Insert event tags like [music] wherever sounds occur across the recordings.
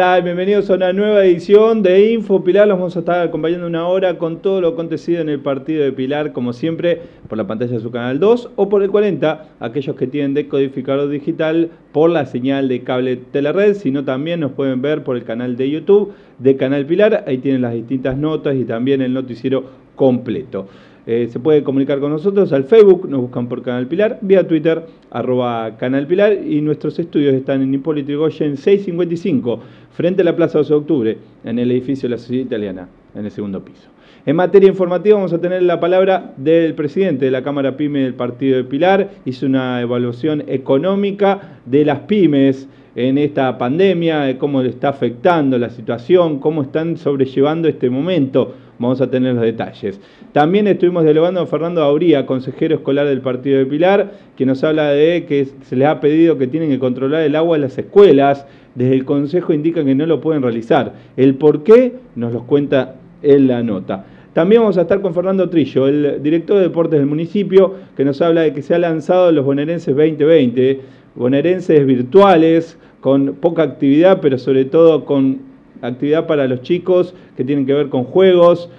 Hola, ¿qué tal? Bienvenidos a una nueva edición de Info Pilar. Los vamos a estar acompañando una hora con todo lo acontecido en el partido de Pilar, como siempre, por la pantalla de su canal 2 o por el 40, aquellos que tienen decodificador digital por la señal de cable Telered, sino también nos pueden ver por el canal de YouTube de Canal Pilar. Ahí tienen las distintas notas y también el noticiero completo. Eh, se puede comunicar con nosotros al Facebook, nos buscan por Canal Pilar, vía Twitter, arroba Canal Pilar, y nuestros estudios están en Hipólito Yrigoyen 655, frente a la Plaza 12 de Octubre, en el edificio de la Sociedad Italiana, en el segundo piso. En materia informativa vamos a tener la palabra del presidente de la Cámara PYME del Partido de Pilar. Hizo una evaluación económica de las pymes en esta pandemia, de cómo le está afectando la situación, cómo están sobrellevando este momento. Vamos a tener los detalles. También estuvimos dialogando con Fernando Auría, consejero escolar del Partido de Pilar, que nos habla de que se les ha pedido que tienen que controlar el agua en las escuelas. Desde el Consejo indican que no lo pueden realizar. El por qué nos los cuenta en la nota. También vamos a estar con Fernando Trillo, el director de deportes del municipio, que nos habla de que se ha lanzado los bonaerenses 2020, bonaerenses virtuales, con poca actividad, pero sobre todo con actividad para los chicos que tienen que ver con juegos,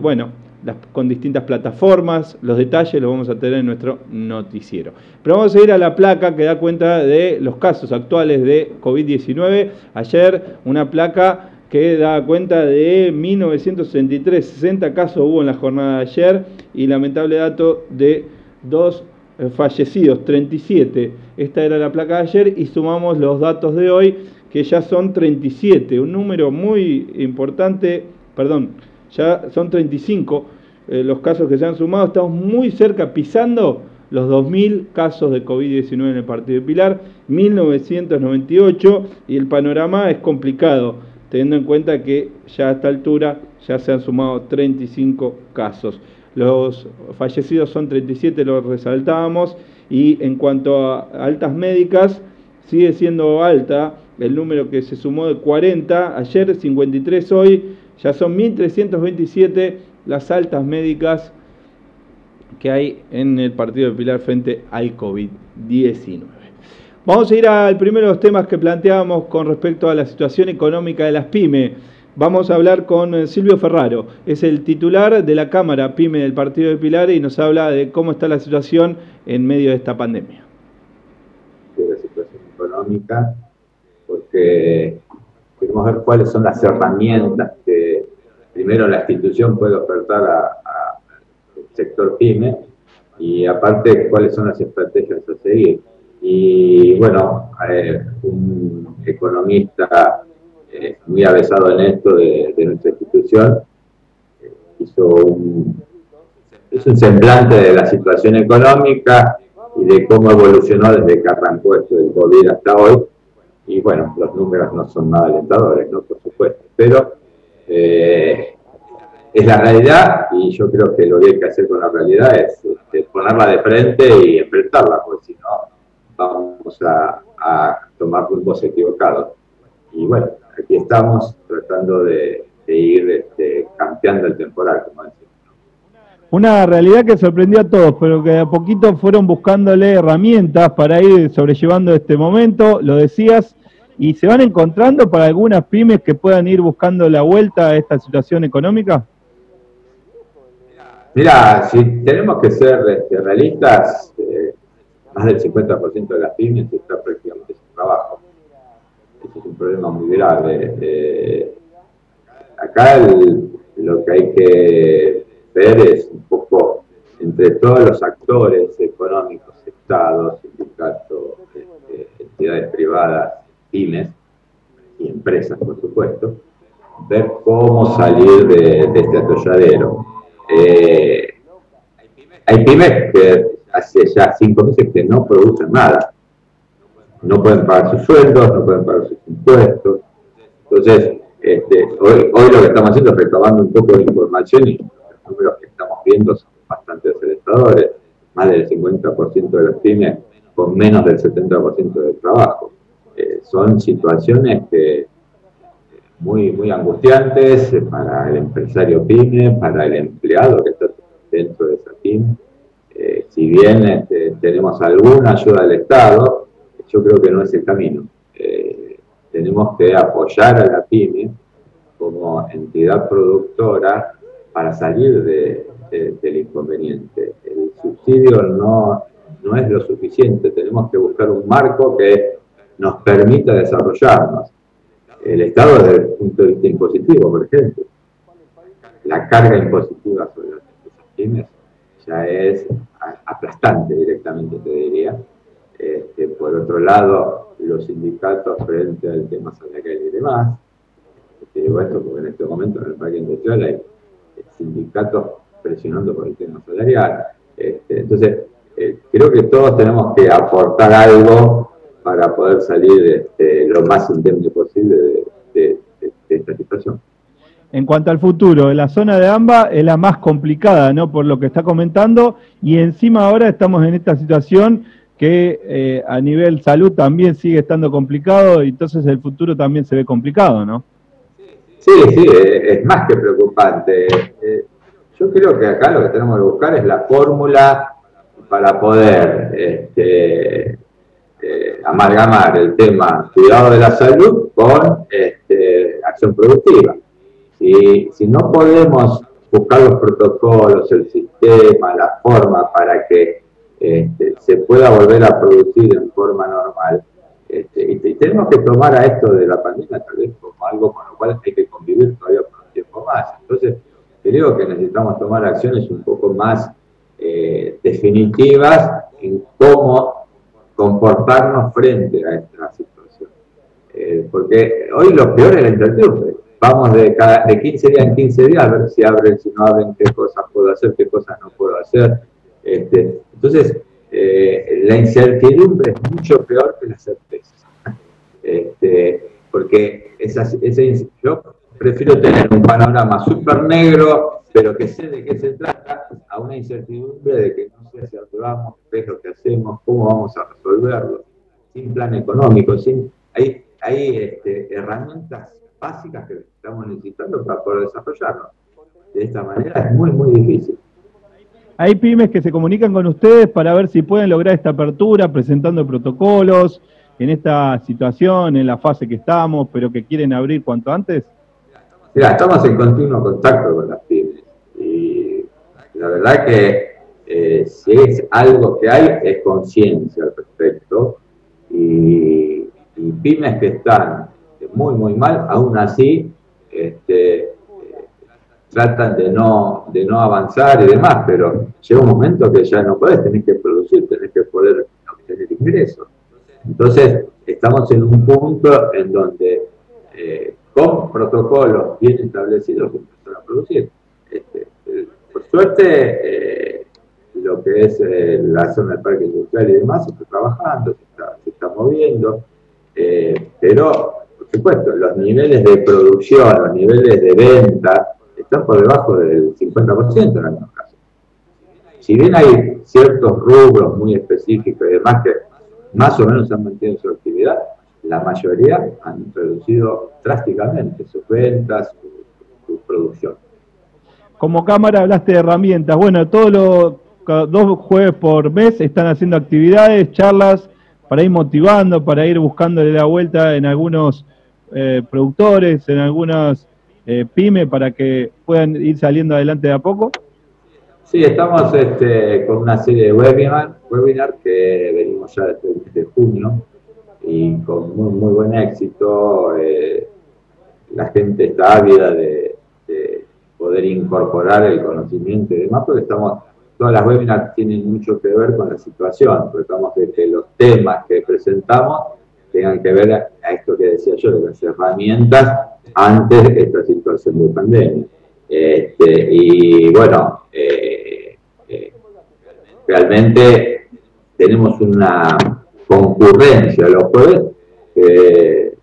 bueno, con distintas plataformas. Los detalles los vamos a tener en nuestro noticiero. Pero vamos a ir a la placa que da cuenta de los casos actuales de COVID-19. Ayer una placa que da cuenta de 1963, 60 casos hubo en la jornada de ayer y lamentable dato de dos eh, fallecidos, 37. Esta era la placa de ayer y sumamos los datos de hoy que ya son 37, un número muy importante, perdón, ya son 35 eh, los casos que se han sumado, estamos muy cerca, pisando los 2.000 casos de COVID-19 en el partido de Pilar, 1998, y el panorama es complicado, teniendo en cuenta que ya a esta altura ya se han sumado 35 casos. Los fallecidos son 37, lo resaltábamos, y en cuanto a altas médicas, sigue siendo alta el número que se sumó de 40, ayer 53 hoy, ya son 1.327 las altas médicas que hay en el partido de Pilar frente al COVID-19. Vamos a ir al primero de los temas que planteábamos con respecto a la situación económica de las pymes. Vamos a hablar con eh, Silvio Ferraro, es el titular de la Cámara PYME del Partido de Pilar y nos habla de cómo está la situación en medio de esta pandemia. De la situación económica, porque queremos ver cuáles son las herramientas que primero la institución puede ofertar al sector PYME y aparte cuáles son las estrategias a seguir. Y bueno, eh, un economista eh, muy avesado en esto de, nuestra institución eh, hizo un, un semblante de la situación económica y de cómo evolucionó desde que arrancó esto del COVID hasta hoy. Y bueno, los números no son nada alentadores, ¿no? Por supuesto. Pero eh, es la realidad y yo creo que lo que hay que hacer con la realidad es este, ponerla de frente y enfrentarla, porque si no vamos a, tomar rumbos equivocados. Y bueno, aquí estamos tratando de, ir este, campeando el temporal, como decimos. Una realidad que sorprendió a todos, pero que a poquito fueron buscándole herramientas para ir sobrellevando este momento, lo decías, y se van encontrando para algunas pymes que puedan ir buscando la vuelta a esta situación económica. Mira, si tenemos que ser este, realistas, eh, más del 50% de las pymes está prácticamente sin trabajo. Ese es un problema muy grave. Eh, acá lo que hay que ver es un poco entre todos los actores económicos, estados, sindicatos, este, entidades privadas, pymes y empresas, por supuesto, ver cómo salir de este atolladero eh, hay pymes que hace ya cinco meses que no producen nada. No pueden pagar sus sueldos, no pueden pagar sus impuestos. Entonces, este, hoy, hoy lo que estamos haciendo es recabando un poco de información y los números que estamos viendo son bastante desalentadores. Más del 50% de las pymes con menos del 70% de trabajo. Eh, son situaciones que muy, muy angustiantes para el empresario pyme, para el empleado que está dentro de esa pyme. Eh, si bien este, tenemos alguna ayuda del Estado, yo creo que no es el camino. Eh, tenemos que apoyar a la pyme como entidad productora para salir del inconveniente. El subsidio no, no es lo suficiente, tenemos que buscar un marco que nos permita desarrollarnos. El Estado desde el punto de vista impositivo, por ejemplo, la carga impositiva sobre las pymes ya es aplastante directamente, te diría. Este, por otro lado, los sindicatos frente al tema salarial y demás. Te digo esto porque en este momento en el parque industrial hay sindicatos presionando por el tema salarial. Este, entonces, eh, creo que todos tenemos que aportar algo para poder salir este, lo más indemne posible de, esta situación. En cuanto al futuro, la zona de AMBA es la más complicada, ¿no? Por lo que está comentando, y encima ahora estamos en esta situación que eh, a nivel salud también sigue estando complicado, y entonces el futuro también se ve complicado, ¿no? Sí, sí, es más que preocupante. Eh, yo creo que acá lo que tenemos que buscar es la fórmula para poder este, eh, amalgamar el tema cuidado de la salud con este, acción productiva. Si, si no podemos buscar los protocolos, el sistema, la forma para que este, se pueda volver a producir en forma normal, este, y, tenemos que tomar a esto de la pandemia tal vez como algo con lo cual hay que convivir todavía por un tiempo más. Entonces, creo que necesitamos tomar acciones un poco más eh, definitivas en cómo comportarnos frente a esta situación. Eh, porque hoy lo peor es la incertidumbre. Vamos de, cada, de 15 días en 15 días a ver si abren, si no abren, qué cosas puedo hacer, qué cosas no puedo hacer. Este, entonces, eh, la incertidumbre es mucho peor que la certeza. [laughs] Este, porque esa, yo prefiero tener un panorama súper negro, pero que sé de qué se trata, a una incertidumbre de que no sé hacia dónde vamos, qué es lo que hacemos, cómo vamos a resolverlo, sin plan económico, sin, hay, hay este, herramientas básicas que estamos necesitando para poder desarrollarlo. De esta manera es muy, muy difícil. Hay pymes que se comunican con ustedes para ver si pueden lograr esta apertura presentando protocolos en esta situación, en la fase que estamos, pero que quieren abrir cuanto antes. Estamos en continuo contacto con las pymes y la verdad que eh, si es algo que hay es conciencia al respecto y, pymes que están muy muy mal, aún así este, tratan de no, de no avanzar y demás, pero llega un momento que ya no puedes, tenés que producir, tenés que poder obtener ingresos. Entonces, estamos en un punto en donde eh, con protocolos bien establecidos empezar a producir. Este, por suerte, eh, lo que es eh, la zona del parque industrial y demás se está trabajando, se está, se está moviendo, pero, por supuesto, los niveles de producción, los niveles de venta, están por debajo del 50% en algunos casos. Si bien hay ciertos rubros muy específicos y demás que más o menos han mantenido su actividad, la mayoría han reducido drásticamente sus ventas, su, producción. Como cámara hablaste de herramientas. Bueno, todos los dos jueves por mes están haciendo actividades, charlas para ir motivando, para ir buscándole la vuelta en algunos eh, productores, en algunas eh, pyme para que puedan ir saliendo adelante de a poco? Sí, estamos este, con una serie de webinar, webinar que venimos ya desde el mes de junio y con muy, muy buen éxito. Eh, la gente está ávida de, poder incorporar el conocimiento y demás, porque estamos, todas las webinars tienen mucho que ver con la situación, tratamos de que los temas que presentamos tengan que ver a esto que decía yo, de las herramientas antes de esta situación de pandemia. Este, y bueno, eh, eh, realmente tenemos una concurrencia los jueves que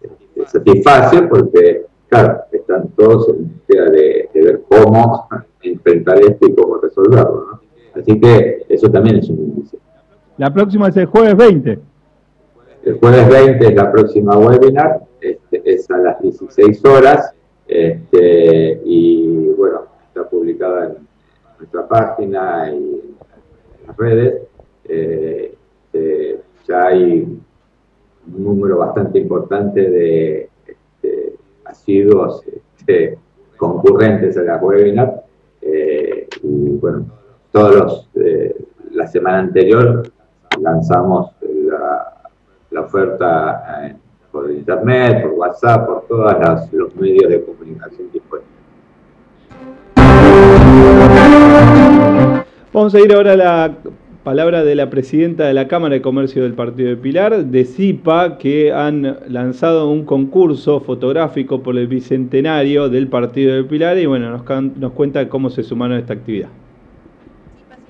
satisface porque, claro, están todos en espera de, ver cómo [laughs] enfrentar esto y cómo resolverlo. Así que eso también es un índice. La próxima es el jueves 20. El jueves 20 es la próxima webinar, este, es a las 16 horas este, y bueno, está publicada en nuestra página y en las redes. Eh, eh, ya hay un número bastante importante de, asiduos este, concurrentes a la webinar. Eh, y bueno, todos los, eh, la semana anterior lanzamos la, oferta por internet, por WhatsApp, por todos los medios de comunicación disponibles. Vamos a ir ahora a la palabra de la presidenta de la Cámara de Comercio del Partido de Pilar, de CIPA, que han lanzado un concurso fotográfico por el bicentenario del Partido de Pilar y bueno, nos, nos cuenta cómo se sumaron a esta actividad.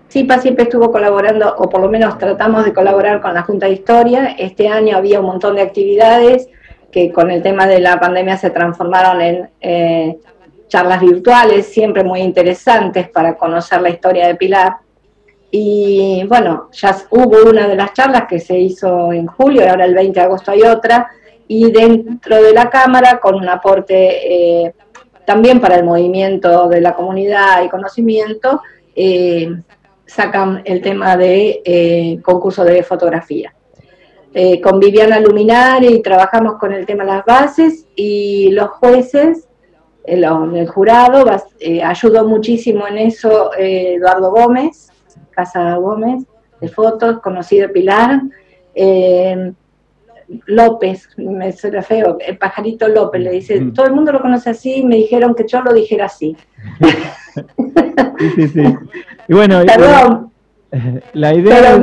CIPA siempre estuvo colaborando, o por lo menos tratamos de colaborar con la Junta de Historia. Este año había un montón de actividades que con el tema de la pandemia se transformaron en eh, charlas virtuales, siempre muy interesantes para conocer la historia de Pilar. Y bueno, ya hubo una de las charlas que se hizo en julio y ahora el 20 de agosto hay otra. Y dentro de la Cámara, con un aporte eh, también para el movimiento de la comunidad y conocimiento, eh, sacan el tema de eh, concurso de fotografía. con Viviana Luminari trabajamos con el tema de las bases y los jueces, el jurado, ayudó muchísimo en eso Eduardo Gómez, Casa Gómez, de fotos, conocido Pilar. Eh, López, me suena feo, el pajarito López, le dice, mm. todo el mundo lo conoce así, me dijeron que yo lo dijera así. sí, sí, sí. Y bueno, Perdón, [laughs] la idea...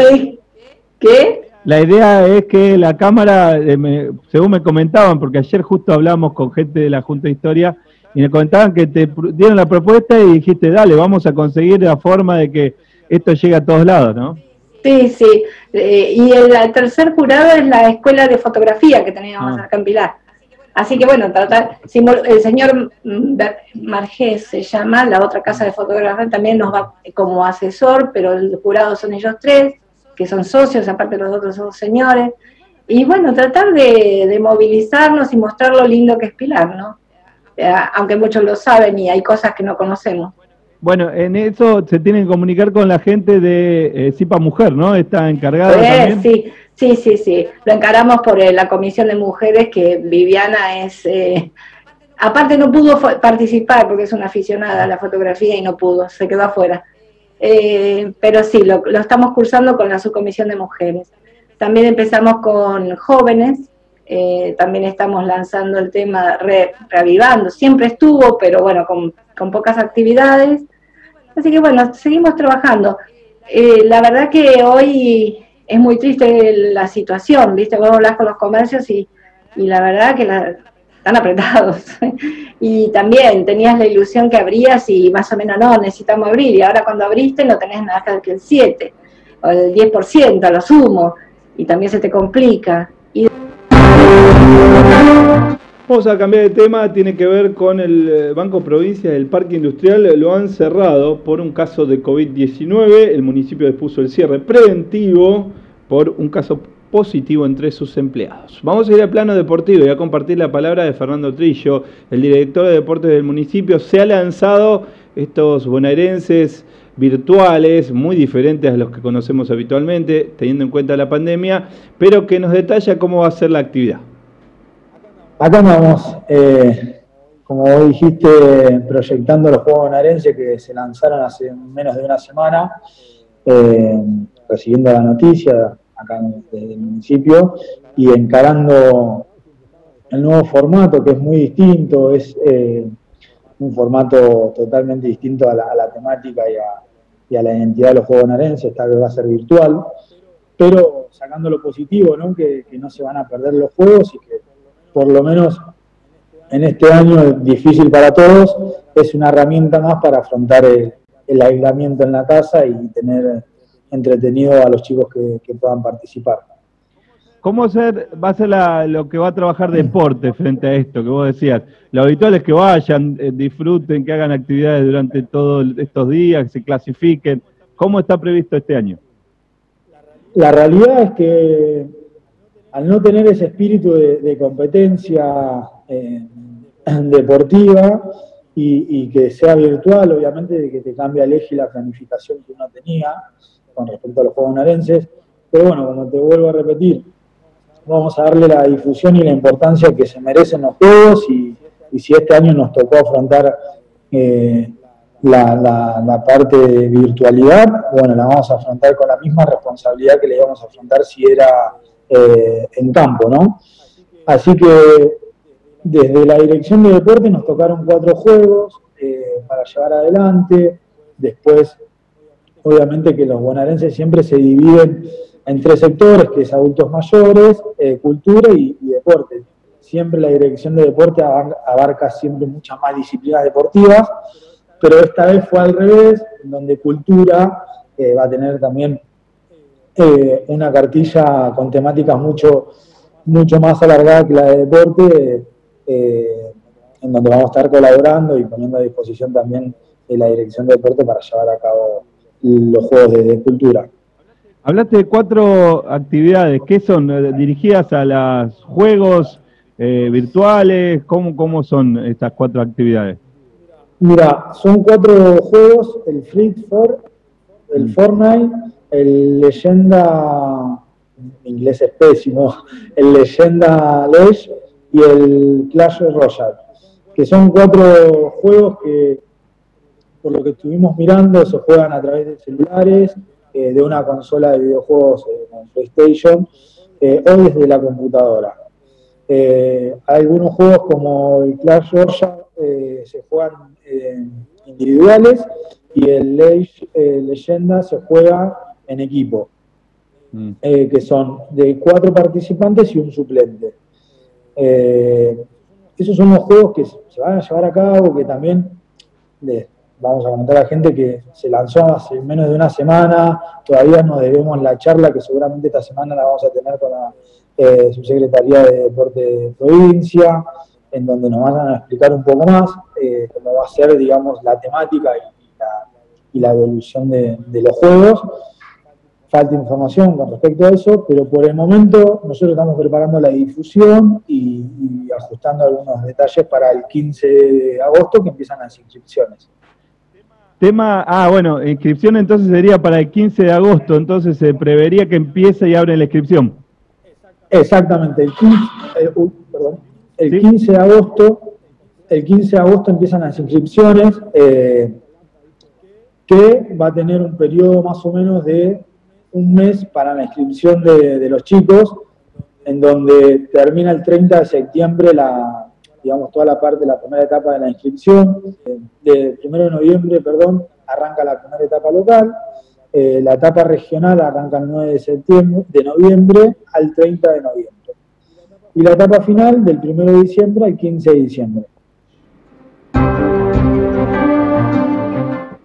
¿Qué? La idea es que la Cámara, eh, según me comentaban, porque ayer justo hablamos con gente de la Junta de Historia, y me comentaban que te dieron la propuesta y dijiste, dale, vamos a conseguir la forma de que esto llega a todos lados, ¿no? Sí, sí. Eh, y el, tercer jurado es la escuela de fotografía que teníamos ah. acá en Pilar. Así que bueno, tratar, el señor Margés se llama, la otra casa de fotografía también nos va como asesor, pero el jurado son ellos tres, que son socios, aparte los otros dos señores. Y bueno, tratar de, de movilizarnos y mostrar lo lindo que es Pilar, ¿no? Eh, aunque muchos lo saben y hay cosas que no conocemos. Bueno, en eso se tienen que comunicar con la gente de eh, CIPA Mujer, ¿no? Está encargada también. Sí, sí, sí, sí. Lo encaramos por eh, la Comisión de Mujeres, que Viviana es... Eh, aparte no pudo participar porque es una aficionada a la fotografía y no pudo, se quedó afuera. pero sí, lo, estamos cursando con la subcomisión de mujeres. También empezamos con jóvenes, también estamos lanzando el tema reavivando. Siempre estuvo, pero bueno, con, con pocas actividades. Así que bueno, seguimos trabajando. Eh, la verdad que hoy es muy triste la situación, ¿viste? Vos hablas con los comercios y, la verdad que están apretados. [laughs] y también tenías la ilusión que abrías y más o menos no, necesitamos abrir. Y ahora cuando abriste no tenés nada que el 7 o el 10% a lo sumo y también se te complica. Vamos a cambiar de tema, tiene que ver con el eh, Banco Provincia del Parque Industrial. Lo han cerrado por un caso de COVID-19. El municipio dispuso el cierre preventivo por un caso positivo entre sus empleados. Vamos a ir al plano deportivo y a compartir la palabra de Fernando Trillo, el director de deportes del municipio. Se ha lanzado estos bonaerenses virtuales, muy diferentes a los que conocemos habitualmente, teniendo en cuenta la pandemia, pero que nos detalla cómo va a ser la actividad. Acá andamos, eh, como dijiste, proyectando los Juegos Bonaerenses que se lanzaron hace menos de una semana, eh, recibiendo la noticia acá desde el municipio y encarando el nuevo formato que es muy distinto, es eh, un formato totalmente distinto a la, temática y a, la identidad de los Juegos Bonaerenses, esta vez va a ser virtual, pero sacando lo positivo, ¿no? Que no se van a perder los juegos y que por lo menos en este año difícil para todos, es una herramienta más para afrontar el, aislamiento en la casa y tener entretenido a los chicos que, puedan participar. ¿Cómo ser, va a ser lo que va a trabajar deporte frente a esto que vos decías? Lo habitual es que vayan, eh, disfruten, que hagan actividades durante todos estos días, que se clasifiquen. ¿Cómo está previsto este año? La realidad es que al no tener ese espíritu de, competencia eh, [clears throat] deportiva y, que sea virtual, obviamente, de que te cambia el eje y la planificación que uno tenía con respecto a los Juegos Narenses. Pero bueno, como te vuelvo a repetir, vamos a darle la difusión y la importancia que se merecen los Juegos y, si este año nos tocó afrontar eh, la, parte de virtualidad, bueno, la vamos a afrontar con la misma responsabilidad que le íbamos a afrontar si era eh, en campo, ¿no? Así que desde la dirección de deporte nos tocaron cuatro juegos eh, para llevar adelante. Después, obviamente que los bonaerenses siempre se dividen en tres sectores, que es adultos mayores, eh, cultura y, deporte. Siempre la dirección de deporte abarca siempre muchas más disciplinas deportivas, pero esta vez fue al revés, donde cultura va a tener también una cartilla con temáticas mucho, mucho más alargada que la de deporte, eh, en donde vamos a estar colaborando y poniendo a disposición también eh, la dirección de deporte para llevar a cabo los juegos de, cultura. Hablaste de cuatro actividades, ¿qué son? Eh, ¿Dirigidas a los juegos virtuales? ¿Cómo, ¿Cómo son estas cuatro actividades? Mira, son cuatro juegos, el Free For, el mm. Fortnite, el Leyenda, inglés es pésimo, el Leyenda Lesh y el Clash Royale, que son cuatro juegos que, por lo que estuvimos mirando, se juegan a través de celulares, eh, de una consola de videojuegos eh, PlayStation eh, o desde la computadora. algunos juegos como el Clash Royale se juegan individuales y el Leyenda se juega en equipo, mm. que son de cuatro participantes y un suplente. Eh, esos son los juegos que se van a llevar a cabo, que también les vamos a comentar a la gente que se lanzó hace menos de una semana, todavía nos debemos la charla que seguramente esta semana la vamos a tener con la eh, subsecretaría de Deporte de Provincia, en donde nos van a explicar un poco más eh, cómo va a ser, digamos, la temática y la, evolución de los juegos falta información con respecto a eso, pero por el momento nosotros estamos preparando la difusión y, ajustando algunos detalles para el 15 de agosto que empiezan las inscripciones. Tema, ah, bueno, inscripción entonces sería para el 15 de agosto, entonces se prevería que empiece y abre la inscripción. Exactamente, el 15, eh, perdón, el 15 de agosto, el 15 de agosto empiezan las inscripciones, eh, que va a tener un periodo más o menos de un mes para la inscripción de, los chicos, en donde termina el 30 de septiembre la, digamos, toda la parte, la primera etapa de la inscripción. De, primero de noviembre, perdón, arranca la primera etapa local. Eh, la etapa regional arranca el 9 de, septiembre, de noviembre al 30 de noviembre. Y la etapa final del 1 de diciembre al 15 de diciembre.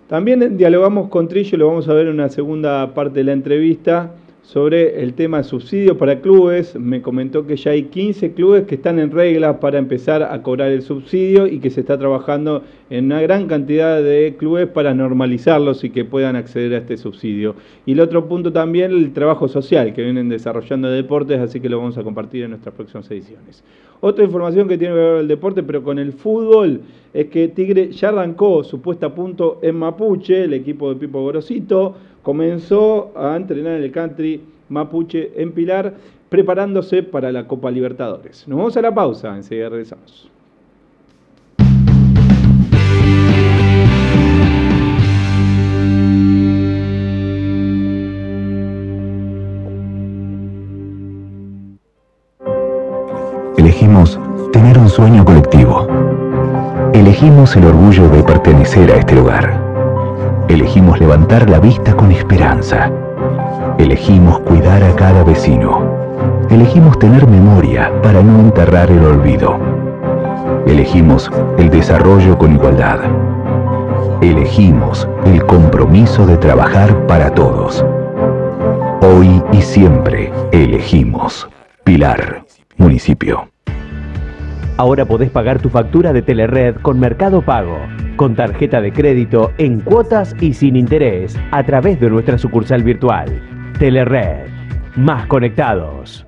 También dialogamos con Trillo, lo vamos a ver en una segunda parte de la entrevista, sobre el tema subsidio para clubes. Me comentó que ya hay 15 clubes que están en regla para empezar a cobrar el subsidio y que se está trabajando en una gran cantidad de clubes para normalizarlos y que puedan acceder a este subsidio. Y el otro punto también, el trabajo social que vienen desarrollando deportes, así que lo vamos a compartir en nuestras próximas ediciones. Otra información que tiene que ver con el deporte, pero con el fútbol, es que Tigre ya arrancó su puesta a punto en Mapuche, el equipo de Pipo Gorosito, comenzó a entrenar en el country Mapuche en Pilar, preparándose para la Copa Libertadores. Nos vamos a la pausa, enseguida regresamos. Elegimos tener un sueño colectivo. Elegimos el orgullo de pertenecer a este lugar. Elegimos levantar la vista con esperanza. Elegimos cuidar a cada vecino. Elegimos tener memoria para no enterrar el olvido. Elegimos el desarrollo con igualdad. Elegimos el compromiso de trabajar para todos. Hoy y siempre elegimos Pilar, municipio. Ahora podés pagar tu factura de Telered con Mercado Pago, con tarjeta de crédito en cuotas y sin interés a través de nuestra sucursal virtual. Telered, más conectados.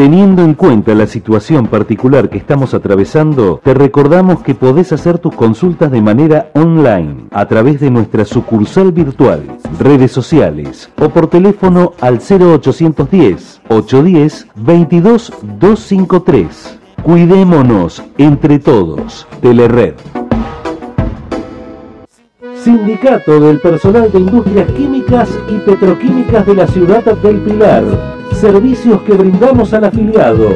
Teniendo en cuenta la situación particular que estamos atravesando, te recordamos que podés hacer tus consultas de manera online a través de nuestra sucursal virtual, redes sociales o por teléfono al 0810 810 22 253. Cuidémonos entre todos. Telered. Sindicato del Personal de Industrias Químicas y Petroquímicas de la Ciudad del Pilar servicios que brindamos al afiliado,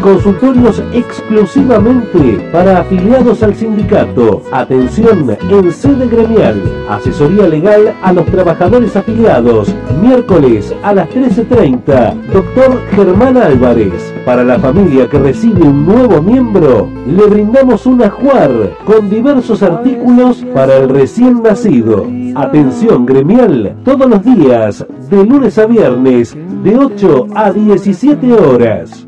consultorios exclusivamente para afiliados al sindicato, atención en sede gremial, asesoría legal a los trabajadores afiliados, miércoles a las 13.30, doctor Germán Álvarez. Para la familia que recibe un nuevo miembro, le brindamos un ajuar con diversos artículos para el recién nacido. Atención gremial todos los días, de lunes a viernes, de 8 a 17 horas.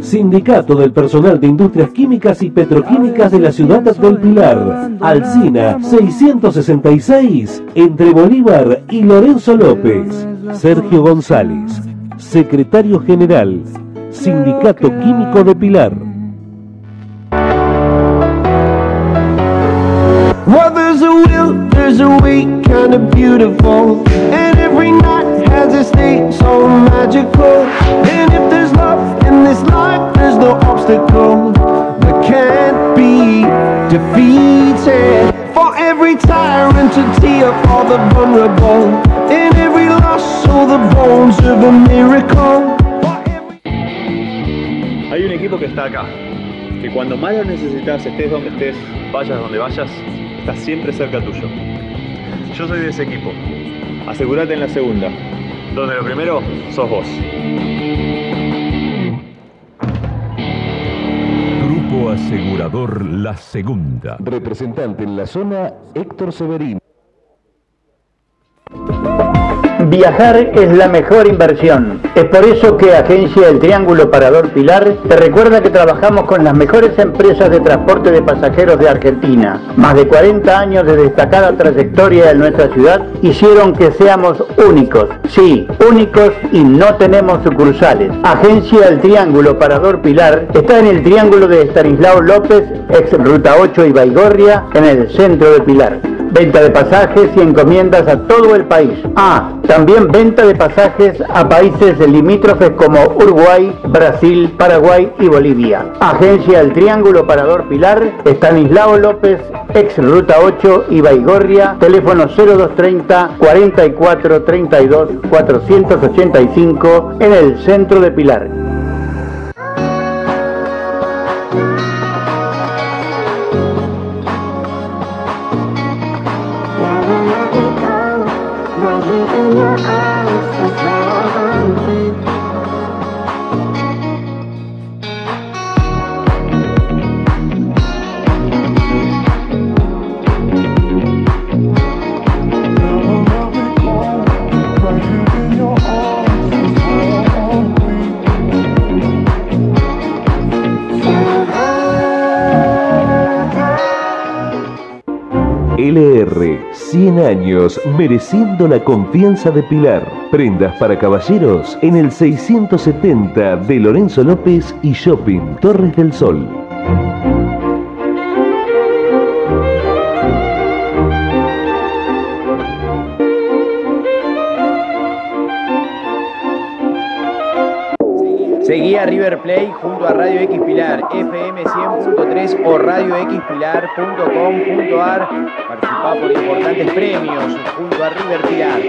Sindicato del Personal de Industrias Químicas y Petroquímicas de la Ciudad del Pilar. Alcina 666, entre Bolívar y Lorenzo López. Sergio González, Secretario General, Sindicato Químico de Pilar. has a state so magical. And if there's love in this life, there's no obstacle that can't be defeated. For every tyrant to tear for the vulnerable. In every loss, so the bones of a miracle. Hay un equipo que está acá, que cuando más lo necesitas, estés donde estés, vayas donde vayas, está siempre cerca tuyo. Yo soy de ese equipo. Asegúrate en la segunda donde lo primero sos vos. Grupo Asegurador La Segunda. Representante en la zona, Héctor Severín. Viajar es la mejor inversión. Es por eso que Agencia del Triángulo Parador Pilar te recuerda que trabajamos con las mejores empresas de transporte de pasajeros de Argentina. Más de 40 años de destacada trayectoria en nuestra ciudad hicieron que seamos únicos. Sí, únicos y no tenemos sucursales. Agencia del Triángulo Parador Pilar está en el Triángulo de Estanislao López, ex Ruta 8 y Baigorria, en el centro de Pilar. Venta de pasajes y encomiendas a todo el país. Ah, venta de pasajes a países limítrofes como Uruguay, Brasil, Paraguay y Bolivia. Agencia El Triángulo Parador Pilar, Estanislao López, ex Ruta 8 y Baigorria, teléfono 0230 44 32 485 en el centro de Pilar. Mereciendo la confianza de Pilar. Prendas para caballeros en el 670 de Lorenzo López y Shopping Torres del Sol. Seguí a River Play junto a Radio X Pilar, FM 100.3 o radioxpilar.com.ar por importantes premios junto a River Pilar.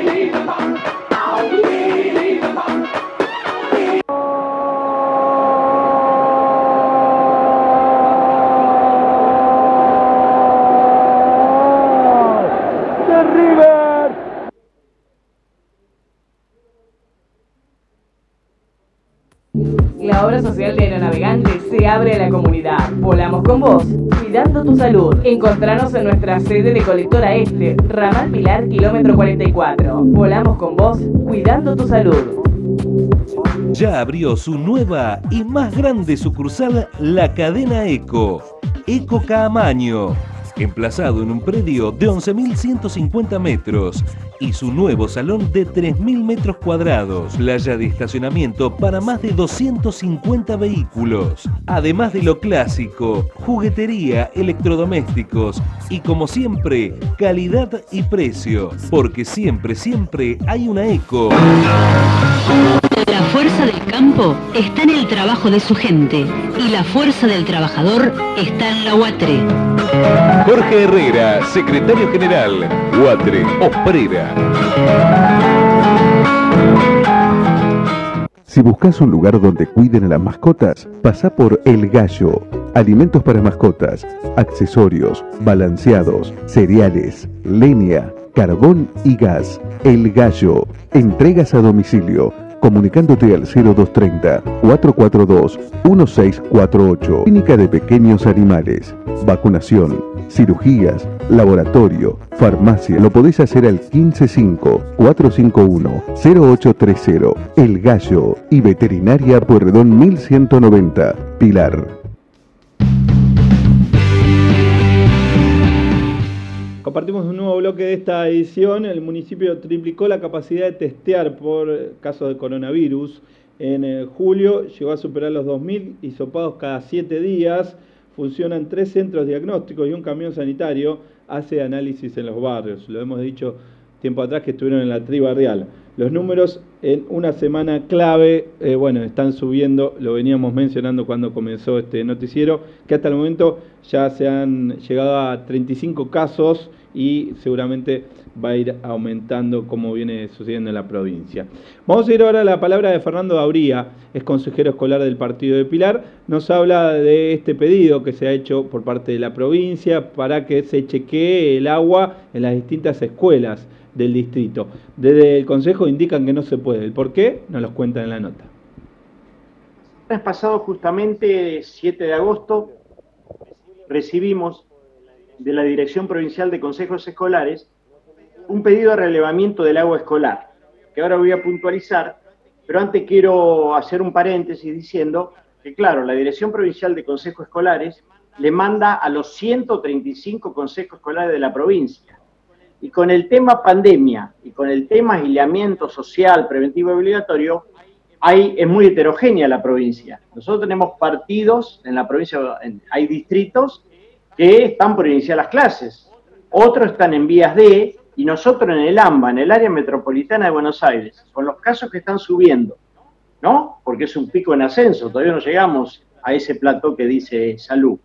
La obra social de Aeronavegantes se abre a la comunidad. Volamos con vos. Encontranos en nuestra sede de Colectora Este, Ramal Pilar, kilómetro 44. Volamos con vos, cuidando tu salud. Ya abrió su nueva y más grande sucursal, la cadena Eco. Eco Caamaño emplazado en un predio de 11.150 metros y su nuevo salón de 3.000 metros cuadrados, playa de estacionamiento para más de 250 vehículos, además de lo clásico, juguetería, electrodomésticos y como siempre, calidad y precio, porque siempre, siempre hay una eco. La fuerza del campo está en el trabajo de su gente y la fuerza del trabajador está en la UATRE. Jorge Herrera, secretario general, UATRE, Osprera. Si buscas un lugar donde cuiden a las mascotas, pasa por El Gallo. Alimentos para mascotas, accesorios, balanceados, cereales, leña, carbón y gas. El Gallo. Entregas a domicilio comunicándote al 0230 442 1648. Clínica de pequeños animales, vacunación, cirugías, laboratorio, farmacia. Lo podés hacer al 155 451 0830. El Gallo y Veterinaria Puerredón 1190. Pilar. Compartimos un nuevo bloque de esta edición. El municipio triplicó la capacidad de testear por casos de coronavirus. En eh, julio llegó a superar los 2.000 hisopados cada 7 días. Funcionan tres centros diagnósticos y un camión sanitario hace análisis en los barrios. Lo hemos dicho tiempo atrás que estuvieron en la triba real. Los números en una semana clave, eh, bueno, están subiendo, lo veníamos mencionando cuando comenzó este noticiero, que hasta el momento ya se han llegado a 35 casos y seguramente va a ir aumentando como viene sucediendo en la provincia. Vamos a ir ahora a la palabra de Fernando Dauría, es consejero escolar del partido de Pilar, nos habla de este pedido que se ha hecho por parte de la provincia para que se chequee el agua en las distintas escuelas del distrito. Desde el Consejo indican que no se puede. ¿El por qué? Nos los cuentan en la nota. El pasado, justamente 7 de agosto, recibimos de la Dirección Provincial de Consejos Escolares un pedido de relevamiento del agua escolar, que ahora voy a puntualizar, pero antes quiero hacer un paréntesis diciendo que, claro, la Dirección Provincial de Consejos Escolares le manda a los 135 consejos escolares de la provincia y con el tema pandemia y con el tema aislamiento social preventivo y obligatorio, hay, es muy heterogénea la provincia. Nosotros tenemos partidos en la provincia, hay distritos que están por iniciar las clases, otros están en vías de, y nosotros en el AMBA, en el área metropolitana de Buenos Aires, con los casos que están subiendo, ¿no? Porque es un pico en ascenso, todavía no llegamos a ese plató que dice salud.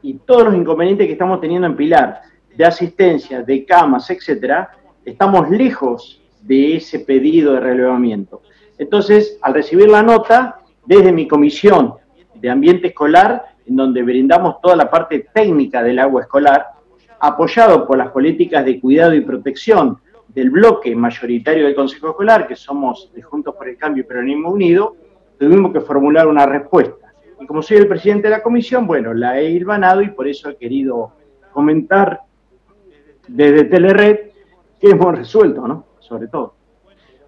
Y todos los inconvenientes que estamos teniendo en Pilar, de asistencia, de camas, etcétera, estamos lejos de ese pedido de relevamiento. Entonces, al recibir la nota, desde mi comisión de ambiente escolar, en donde brindamos toda la parte técnica del agua escolar, apoyado por las políticas de cuidado y protección del bloque mayoritario del Consejo Escolar, que somos de Juntos por el Cambio y Peronismo Unido, tuvimos que formular una respuesta. Y como soy el presidente de la comisión, bueno, la he hilvanado y por eso he querido comentar desde Telered que hemos resuelto, ¿no? Sobre todo.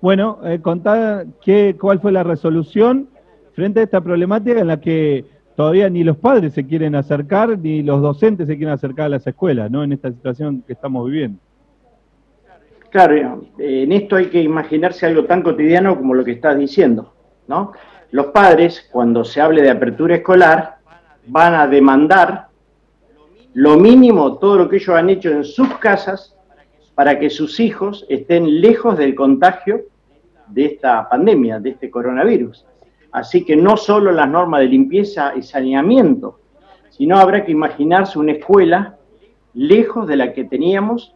Bueno, eh, contá qué, cuál fue la resolución frente a esta problemática en la que todavía ni los padres se quieren acercar, ni los docentes se quieren acercar a las escuelas, ¿no? En esta situación que estamos viviendo. Claro, en esto hay que imaginarse algo tan cotidiano como lo que estás diciendo, ¿no? Los padres, cuando se hable de apertura escolar, van a demandar lo mínimo todo lo que ellos han hecho en sus casas para que sus hijos estén lejos del contagio de esta pandemia, de este coronavirus. Así que no solo las normas de limpieza y saneamiento, sino habrá que imaginarse una escuela lejos de la que teníamos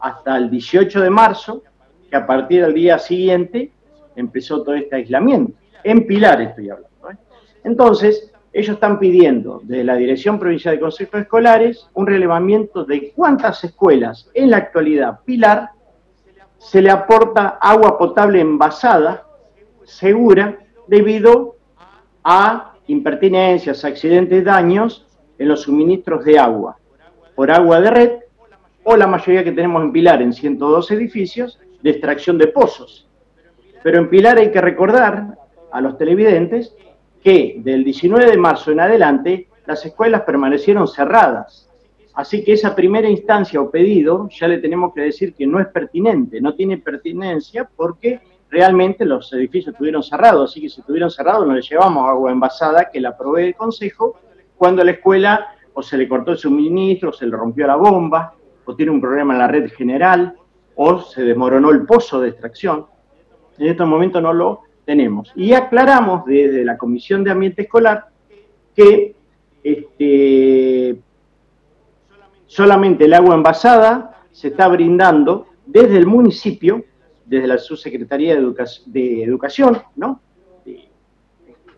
hasta el 18 de marzo, que a partir del día siguiente empezó todo este aislamiento. En Pilar estoy hablando. ¿eh? Entonces, ellos están pidiendo de la Dirección Provincial de Consejos Escolares un relevamiento de cuántas escuelas en la actualidad Pilar se le aporta agua potable envasada, segura, debido a impertinencias, accidentes, daños en los suministros de agua, por agua de red o la mayoría que tenemos en Pilar, en 102 edificios, de extracción de pozos. Pero en Pilar hay que recordar a los televidentes que del 19 de marzo en adelante las escuelas permanecieron cerradas. Así que esa primera instancia o pedido ya le tenemos que decir que no es pertinente, no tiene pertinencia porque realmente los edificios estuvieron cerrados, así que si estuvieron cerrados no le llevamos agua envasada que la provee el consejo cuando la escuela o se le cortó el suministro, o se le rompió la bomba, o tiene un problema en la red general, o se desmoronó el pozo de extracción. En estos momentos no lo tenemos. Y aclaramos desde la Comisión de Ambiente Escolar que este, solamente el agua envasada se está brindando desde el municipio, desde la Subsecretaría de, Educación, ¿no?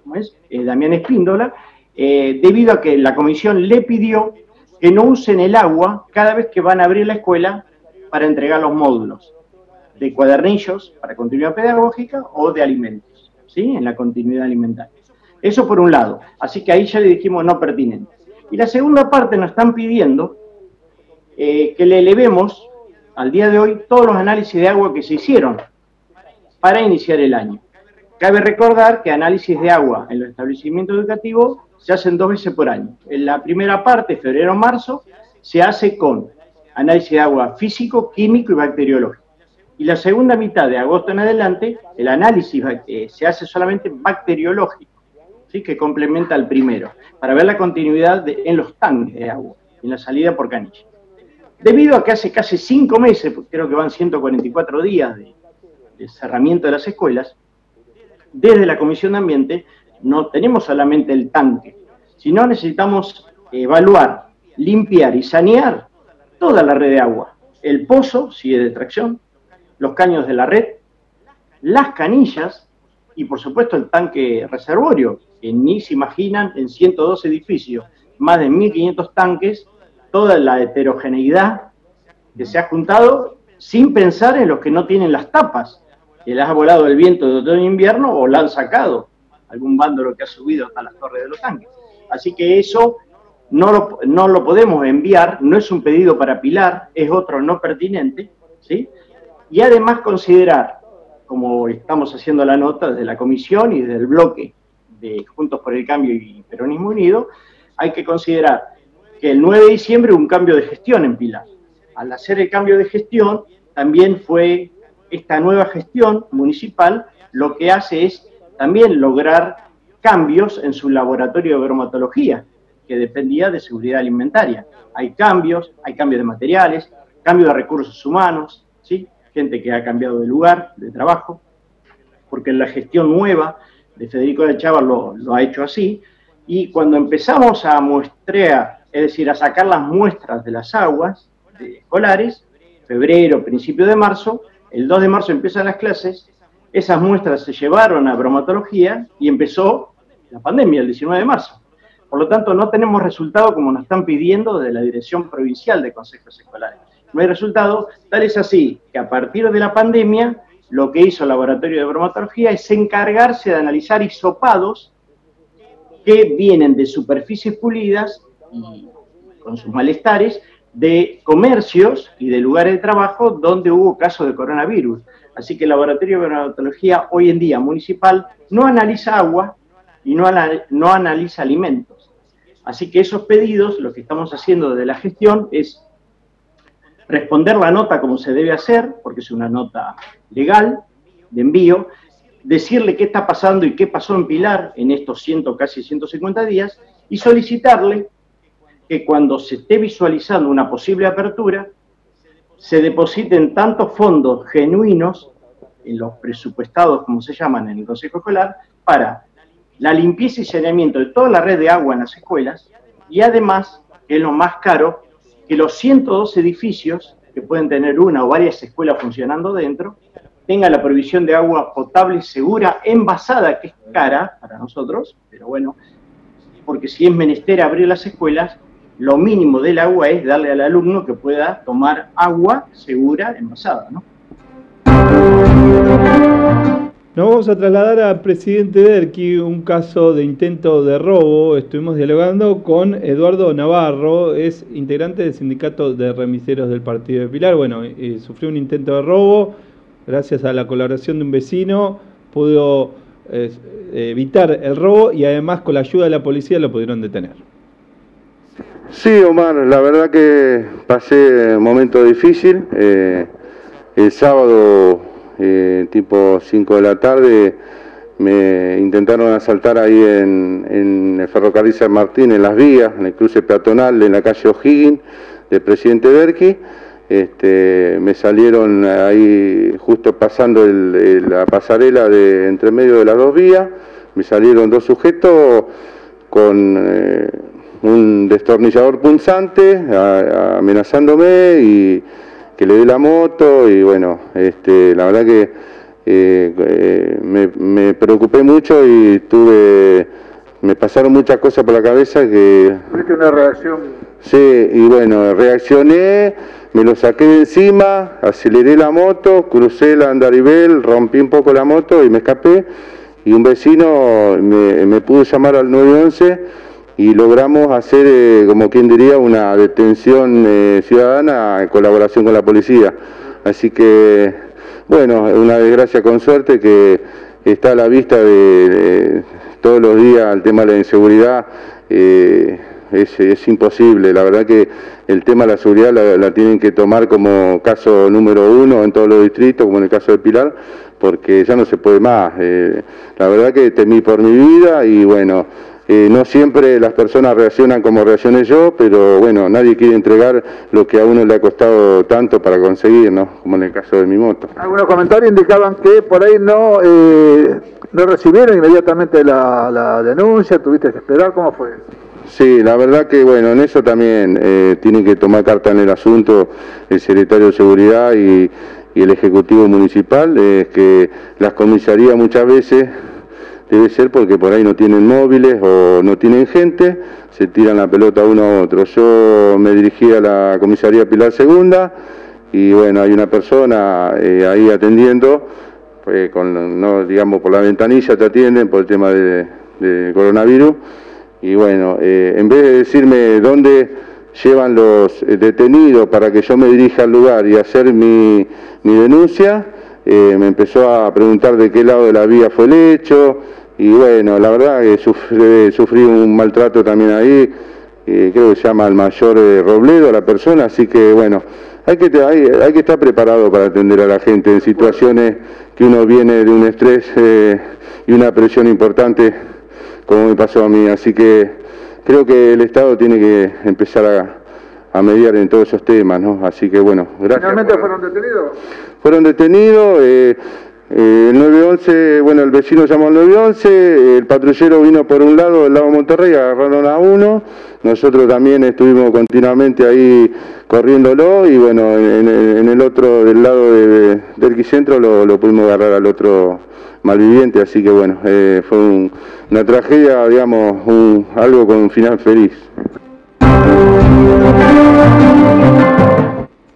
¿Cómo es? Eh, Damián Espíndola, eh, debido a que la comisión le pidió que no usen el agua cada vez que van a abrir la escuela para entregar los módulos de cuadernillos para continuidad pedagógica o de alimentos, ¿sí? En la continuidad alimentaria. Eso por un lado. Así que ahí ya le dijimos no pertinente. Y la segunda parte nos están pidiendo eh, que le elevemos al día de hoy todos los análisis de agua que se hicieron para iniciar el año. Cabe recordar que análisis de agua en los establecimientos educativos se hacen dos veces por año. En la primera parte, febrero-marzo, se hace con análisis de agua físico, químico y bacteriológico. Y la segunda mitad de agosto en adelante, el análisis eh, se hace solamente bacteriológico, ¿sí? que complementa al primero, para ver la continuidad en los tanques de agua, en la salida por canilla. Debido a que hace casi cinco meses, creo que van 144 días de, de cerramiento de las escuelas, desde la Comisión de Ambiente no tenemos solamente el tanque, sino necesitamos evaluar, limpiar y sanear toda la red de agua. El pozo, si es de tracción, los caños de la red, las canillas y por supuesto el tanque reservorio, que ni se imaginan en 102 edificios, más de 1.500 tanques, toda la heterogeneidad que se ha juntado sin pensar en los que no tienen las tapas, que las ha volado el viento de otoño e invierno o la han sacado algún lo que ha subido hasta las torres de los tanques. Así que eso no lo, no lo podemos enviar, no es un pedido para Pilar, es otro no pertinente, ¿sí? Y además considerar, como estamos haciendo la nota desde la comisión y desde el bloque de Juntos por el Cambio y Peronismo Unido, hay que considerar que el 9 de diciembre hubo un cambio de gestión en Pilar. Al hacer el cambio de gestión, también fue esta nueva gestión municipal lo que hace es también lograr cambios en su laboratorio de bromatología, que dependía de seguridad alimentaria. Hay cambios, hay cambios de materiales, cambios de recursos humanos. Gente que ha cambiado de lugar, de trabajo, porque la gestión nueva de Federico de Chávez lo, lo ha hecho así, y cuando empezamos a muestrear, es decir, a sacar las muestras de las aguas escolares, febrero, principio de marzo, el 2 de marzo empiezan las clases, esas muestras se llevaron a bromatología y empezó la pandemia el 19 de marzo. Por lo tanto, no tenemos resultado como nos están pidiendo desde la Dirección Provincial de Consejos Escolares. No hay resultado, tal es así que a partir de la pandemia, lo que hizo el laboratorio de bromatología es encargarse de analizar hisopados que vienen de superficies pulidas y con sus malestares de comercios y de lugares de trabajo donde hubo casos de coronavirus. Así que el Laboratorio de Bromatología hoy en día municipal no analiza agua y no, no analiza alimentos. Así que esos pedidos, lo que estamos haciendo desde la gestión es responder la nota como se debe hacer, porque es una nota legal de envío, decirle qué está pasando y qué pasó en Pilar en estos ciento, casi 150 días y solicitarle que cuando se esté visualizando una posible apertura, se depositen tantos fondos genuinos, en los presupuestados, como se llaman en el Consejo Escolar, para la limpieza y saneamiento de toda la red de agua en las escuelas y además, que es lo más caro, que los 102 edificios, que pueden tener una o varias escuelas funcionando dentro, tengan la provisión de agua potable, segura, envasada, que es cara para nosotros, pero bueno, porque si es menester abrir las escuelas, lo mínimo del agua es darle al alumno que pueda tomar agua segura envasada. ¿no? Nos vamos a trasladar a Presidente Derqui, un caso de intento de robo. Estuvimos dialogando con Eduardo Navarro, es integrante del sindicato de remiseros del partido de Pilar. Bueno, eh, sufrió un intento de robo, gracias a la colaboración de un vecino, pudo eh, evitar el robo y además con la ayuda de la policía lo pudieron detener. Sí, Omar, la verdad que pasé un momento difícil. Eh, el sábado eh, tipo 5 de la tarde, me intentaron asaltar ahí en, el ferrocarril San Martín, en las vías, en el cruce peatonal, en la calle O'Higgins, de Presidente Berqui. Este, me salieron ahí justo pasando la pasarela de entre medio de las dos vías, me salieron dos sujetos con eh, un destornillador punzante amenazándome y que le dé la moto y bueno, este, la verdad que eh, eh, me, preocupé mucho y tuve, me pasaron muchas cosas por la cabeza que... ¿Tuviste una reacción? Sí, y bueno, reaccioné, me lo saqué de encima, aceleré la moto, crucé la andarivel, rompí un poco la moto y me escapé y un vecino me, me pudo llamar al 911 y logramos hacer, eh, como quien diría, una detención eh, ciudadana en colaboración con la policía. Así que, bueno, una desgracia con suerte que está a la vista de, todos los días el tema de la inseguridad. Eh, es, imposible, la verdad que el tema de la seguridad la, tienen que tomar como caso número uno en todos los distritos, como en el caso de Pilar, porque ya no se puede más. la verdad que temí por mi vida y bueno, eh, no siempre las personas reaccionan como reaccioné yo, pero bueno, nadie quiere entregar lo que a uno le ha costado tanto para conseguir, ¿no? Como en el caso de mi moto. Algunos comentarios indicaban que por ahí no, eh, no recibieron inmediatamente la, denuncia, tuviste que esperar, ¿cómo fue? Sí, la verdad que bueno, en eso también eh, tienen que tomar carta en el asunto el secretario de Seguridad y, y el Ejecutivo Municipal, es que las comisarías muchas veces debe ser porque por ahí no tienen móviles o no tienen gente, se tiran la pelota uno a otro. Yo me dirigí a la comisaría Pilar Segunda y bueno, hay una persona eh, ahí atendiendo, pues no, digamos, por la ventanilla te atienden por el tema de, coronavirus y bueno, eh, en vez de decirme dónde llevan los eh, detenidos para que yo me dirija al lugar y hacer mi denuncia, me empezó a preguntar de qué lado de la vía fue el hecho, y bueno, la verdad que sufrí, un maltrato también ahí, creo que se llama el mayor eh, Robledo, la persona, así que bueno, hay que, hay, que estar preparado para atender a la gente en situaciones que uno viene de un estrés eh, y una presión importante, como me pasó a mí, así que creo que el Estado tiene que empezar a, mediar en todos esos temas, ¿no? Así que bueno, gracias. ¿Finalmente fueron detenidos? Fueron detenidos. Eh, eh, el 911, bueno, el vecino llamó al 911, el patrullero vino por un lado, del lado de Monterrey, agarraron a uno, nosotros también estuvimos continuamente ahí corriéndolo y bueno, en, el otro, del lado de, del quicentro lo, pudimos agarrar al otro malviviente, así que bueno, eh, fue una tragedia, digamos, algo con un final feliz.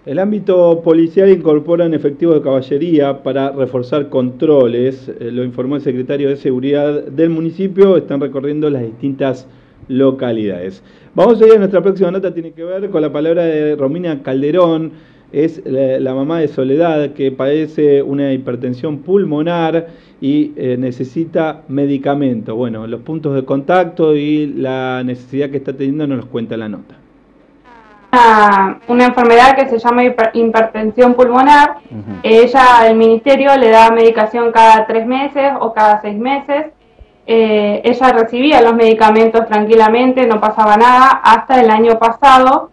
El ámbito policial incorpora en efectivo de caballería para reforzar controles, eh, lo informó el secretario de Seguridad del municipio, están recorriendo las distintas localidades. Vamos a ir a nuestra próxima nota, tiene que ver con la palabra de Romina Calderón, es la, mamá de Soledad que padece una hipertensión pulmonar y eh, necesita medicamento. Bueno, los puntos de contacto y la necesidad que está teniendo nos los cuenta la nota una, enfermedad que se llama hipertensión pulmonar. Ella, el ministerio, le da medicación cada tres meses o cada seis meses. Eh, ella recibía los medicamentos tranquilamente, no pasaba nada, hasta el año pasado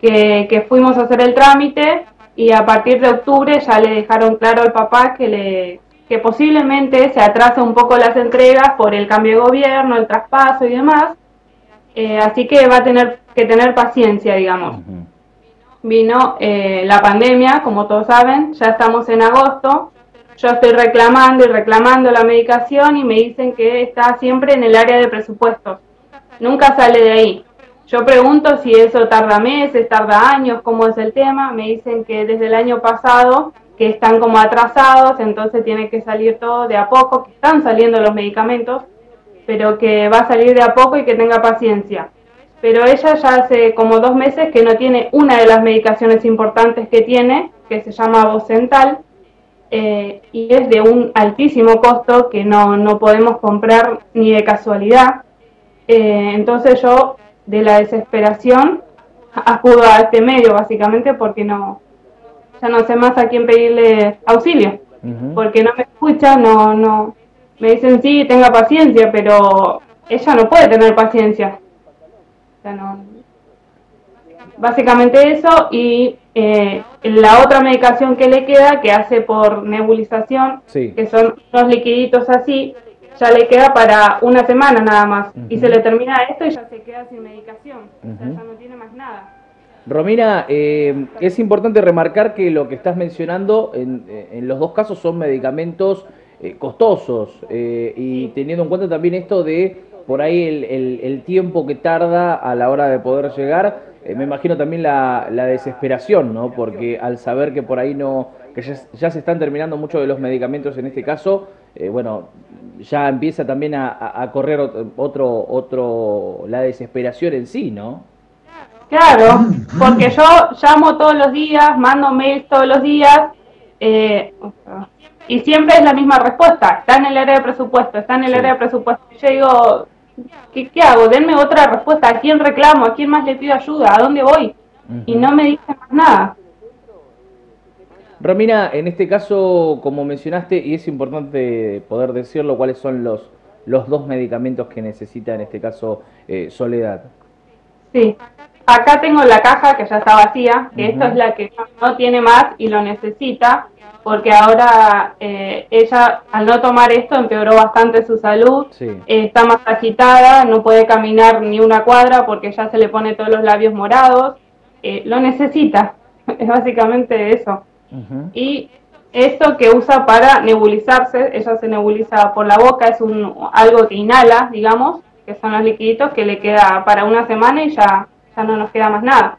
que, fuimos a hacer el trámite y a partir de octubre ya le dejaron claro al papá que, le, que posiblemente se atrase un poco las entregas por el cambio de gobierno, el traspaso y demás. Eh, así que va a tener que tener paciencia, digamos. Vino eh, la pandemia, como todos saben, ya estamos en agosto. Yo estoy reclamando y reclamando la medicación y me dicen que está siempre en el área de presupuestos. Nunca sale de ahí. Yo pregunto si eso tarda meses, tarda años, cómo es el tema. Me dicen que desde el año pasado que están como atrasados, entonces tiene que salir todo de a poco, que están saliendo los medicamentos, pero que va a salir de a poco y que tenga paciencia. Pero ella ya hace como dos meses que no tiene una de las medicaciones importantes que tiene, que se llama Vocental, eh, y es de un altísimo costo que no, no podemos comprar ni de casualidad. Eh, entonces yo, de la desesperación, [laughs] acudo a este medio básicamente porque no, ya no sé más a quién pedirle auxilio, porque no me escucha, no, no, me dicen sí, tenga paciencia, pero ella no puede tener paciencia. Básicamente eso y eh, la otra medicación que le queda, que hace por nebulización, que son dos liquiditos así, ya le queda para una semana nada más. Y se le termina esto y ya se queda sin medicación. ya no tiene más nada. Romina, eh, es importante remarcar que lo que estás mencionando en, en los dos casos son medicamentos eh, costosos y teniendo en cuenta también esto de por ahí el, el, tiempo que tarda a la hora de poder llegar, eh, me imagino también la, la, desesperación, ¿no? Porque al saber que por ahí no, que ya, se están terminando muchos de los medicamentos en este caso, eh, bueno, ya empieza también a, a, correr otro, otro, la desesperación en sí, ¿no? Claro, [laughs] porque yo llamo todos los días, mando mails todos los días, eh, y siempre es la misma respuesta, está en el área de presupuesto, está en el área de presupuesto. Yo digo, ¿qué, hago? Denme otra respuesta. ¿A quién reclamo? ¿A quién más le pido ayuda? ¿A dónde voy? Y no me dicen más nada. Romina, en este caso, como mencionaste, y es importante poder decirlo, ¿cuáles son los, los dos medicamentos que necesita en este caso eh, Soledad? Sí, acá tengo la caja que ya está vacía, que esto es la que no tiene más y lo necesita porque ahora eh, ella al no tomar esto empeoró bastante su salud, eh, está más agitada, no puede caminar ni una cuadra porque ya se le pone todos los labios morados, eh, lo necesita, [laughs] es básicamente eso. Y esto que usa para nebulizarse, ella se nebuliza por la boca, es un algo que inhala, digamos, que son los liquiditos que le queda para una semana y ya, ya no nos queda más nada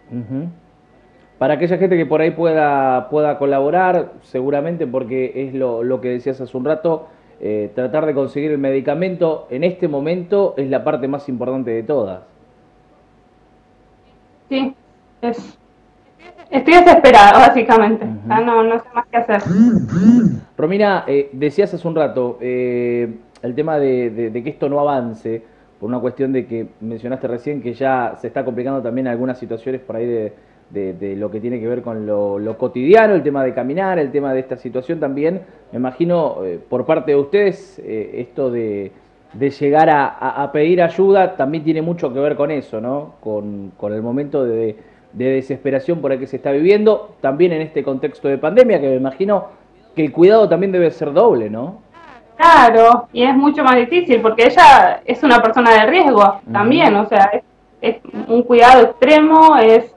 para aquella gente que por ahí pueda, pueda colaborar, seguramente porque es lo, lo que decías hace un rato, eh, tratar de conseguir el medicamento en este momento es la parte más importante de todas. Sí, es, estoy desesperada básicamente, no, no, sé más qué hacer. Romina, eh, decías hace un rato eh, el tema de, de que esto no avance, por una cuestión de que mencionaste recién que ya se está complicando también algunas situaciones por ahí de de, lo que tiene que ver con lo, cotidiano, el tema de caminar, el tema de esta situación también. Me imagino eh, por parte de ustedes eh, esto de, llegar a, pedir ayuda también tiene mucho que ver con eso, ¿no? Con, el momento de, desesperación por el que se está viviendo, también en este contexto de pandemia, que me imagino que el cuidado también debe ser doble, ¿no? Claro, y es mucho más difícil porque ella es una persona de riesgo también, o sea, es un cuidado extremo, es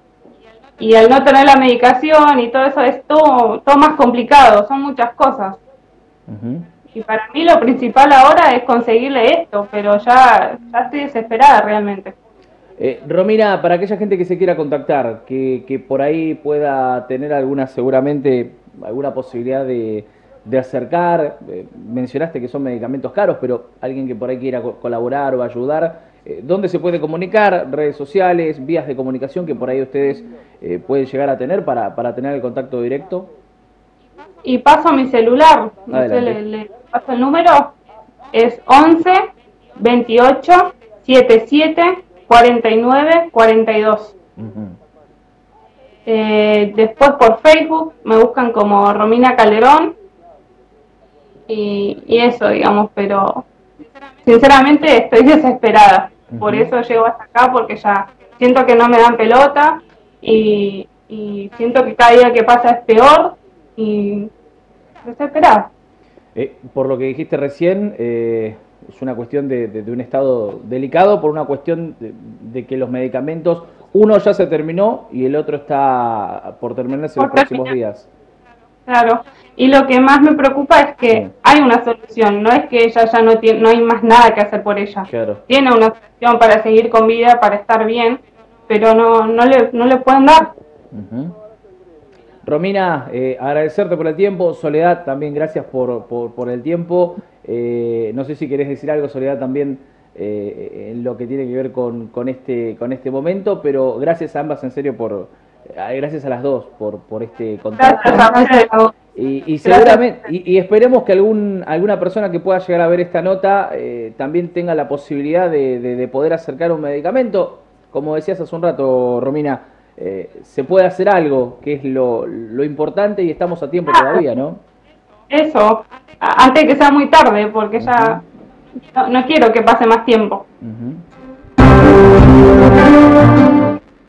y al no tener la medicación y todo eso es todo, todo más complicado, son muchas cosas. Y para mí lo principal ahora es conseguirle esto, pero ya, ya estoy desesperada realmente. Eh, Romina, para aquella gente que se quiera contactar, que, que por ahí pueda tener alguna, seguramente, alguna posibilidad de, de acercar, eh, mencionaste que son medicamentos caros, pero alguien que por ahí quiera colaborar o ayudar, ¿Dónde se puede comunicar? Redes sociales, vías de comunicación que por ahí ustedes eh, pueden llegar a tener para, para tener el contacto directo. Y paso mi celular, no sé, le, paso el número, es 11 28 77 49 42. después por Facebook me buscan como Romina Calderón y, y eso, digamos, pero sinceramente estoy [laughs] desesperada. Por eso llego hasta acá, porque ya siento que no me dan pelota y, siento que cada día que pasa es peor y desesperada. Eh, por lo que dijiste recién, eh, es una cuestión de, un estado delicado, por una cuestión de, que los medicamentos, uno ya se terminó y el otro está por terminarse en los próximos días. Claro, y lo que más me preocupa es que hay una solución, no es que ella ya no tiene, no hay más nada que hacer por ella. Tiene una solución para seguir con vida, para estar bien, pero no, no, le, no le pueden dar. Romina, eh, agradecerte por el tiempo. Soledad, también gracias por, por, por el tiempo. Eh, no sé si querés decir algo, Soledad, también eh, en lo que tiene que ver con, con, este, con este momento, pero gracias a ambas, en serio, por gracias a las dos por, por este contacto. Y, y seguramente, y, y esperemos que algún, alguna persona que pueda llegar a ver esta nota eh, también tenga la posibilidad de, de- de poder acercar un medicamento. Como decías hace un rato, Romina, eh, se puede hacer algo, que es lo, lo importante y estamos a tiempo todavía, ¿no? Eso, antes de que sea muy tarde, porque ya no, no quiero que pase más tiempo.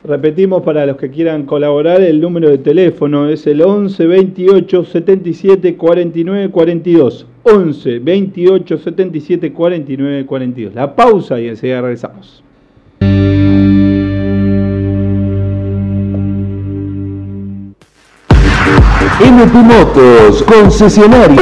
Repetimos para los que quieran colaborar, el número de teléfono es el 11 28 77 49 42. 11 28 77 49 42. La pausa y enseguida regresamos. MP Motos, concesionario.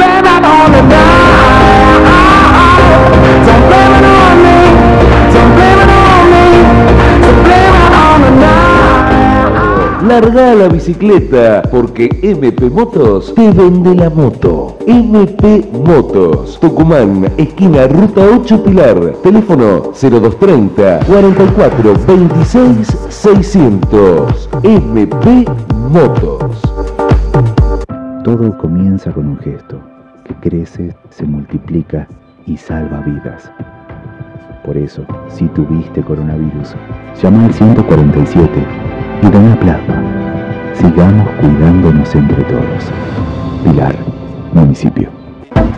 Larga la bicicleta, porque MP Motos te vende la moto. MP Motos, Tucumán, esquina Ruta 8 Pilar, teléfono 0230 44 26 600. MP Motos. Todo comienza con un gesto que crece, se multiplica y salva vidas. Por eso, si tuviste coronavirus, llama al 147 y dona plasma. Sigamos cuidándonos entre todos. Pilar, municipio.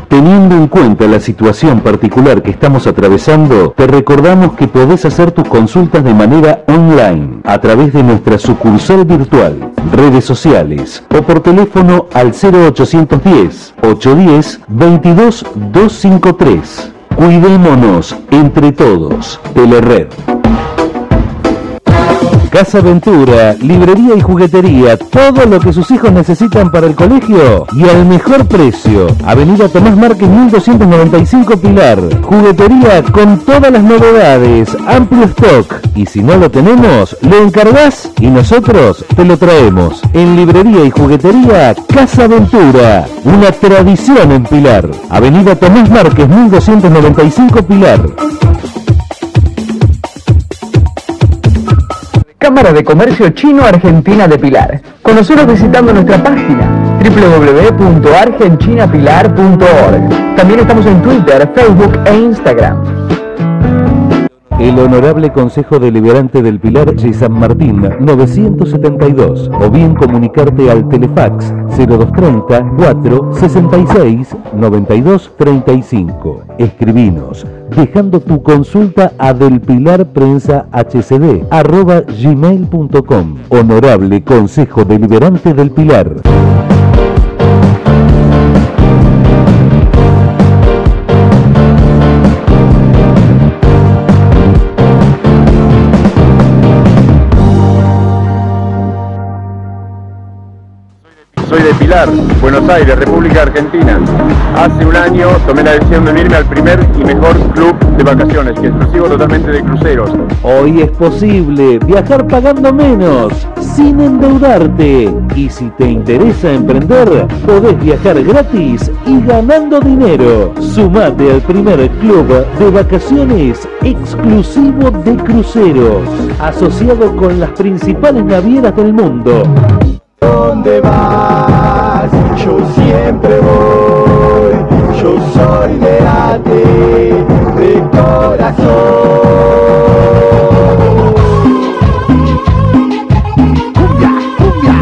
Teniendo en cuenta la situación particular que estamos atravesando, te recordamos que podés hacer tus consultas de manera online a través de nuestra sucursal virtual, redes sociales o por teléfono al 0810 810 22 253. Cuidémonos entre todos. Telered. Casa Ventura, librería y juguetería, todo lo que sus hijos necesitan para el colegio y al mejor precio. Avenida Tomás Márquez 1295 Pilar. Juguetería con todas las novedades, amplio stock. Y si no lo tenemos, lo encargás y nosotros te lo traemos. En librería y juguetería, Casa Ventura, una tradición en Pilar. Avenida Tomás Márquez 1295 Pilar. Cámara de Comercio Chino Argentina de Pilar. Conoceros visitando nuestra página www.argenchinapilar.org. También estamos en Twitter, Facebook e Instagram. El Honorable Consejo Deliberante del Pilar de San Martín 972 o bien comunicarte al Telefax 0230 4 66 92 35. Escribinos dejando tu consulta a delpilarprensahcd arroba gmail.com. Honorable Consejo Deliberante del Pilar. Soy de Pilar, Buenos Aires, República Argentina. Hace un año tomé la decisión de unirme al primer y mejor club de vacaciones, que exclusivo totalmente de cruceros. Hoy es posible viajar pagando menos, sin endeudarte. Y si te interesa emprender, podés viajar gratis y ganando dinero. Sumate al primer club de vacaciones exclusivo de cruceros, asociado con las principales navieras del mundo. ¿Dónde vas? Yo siempre voy. Yo soy de ate, de corazón. Cumbia, cumbia,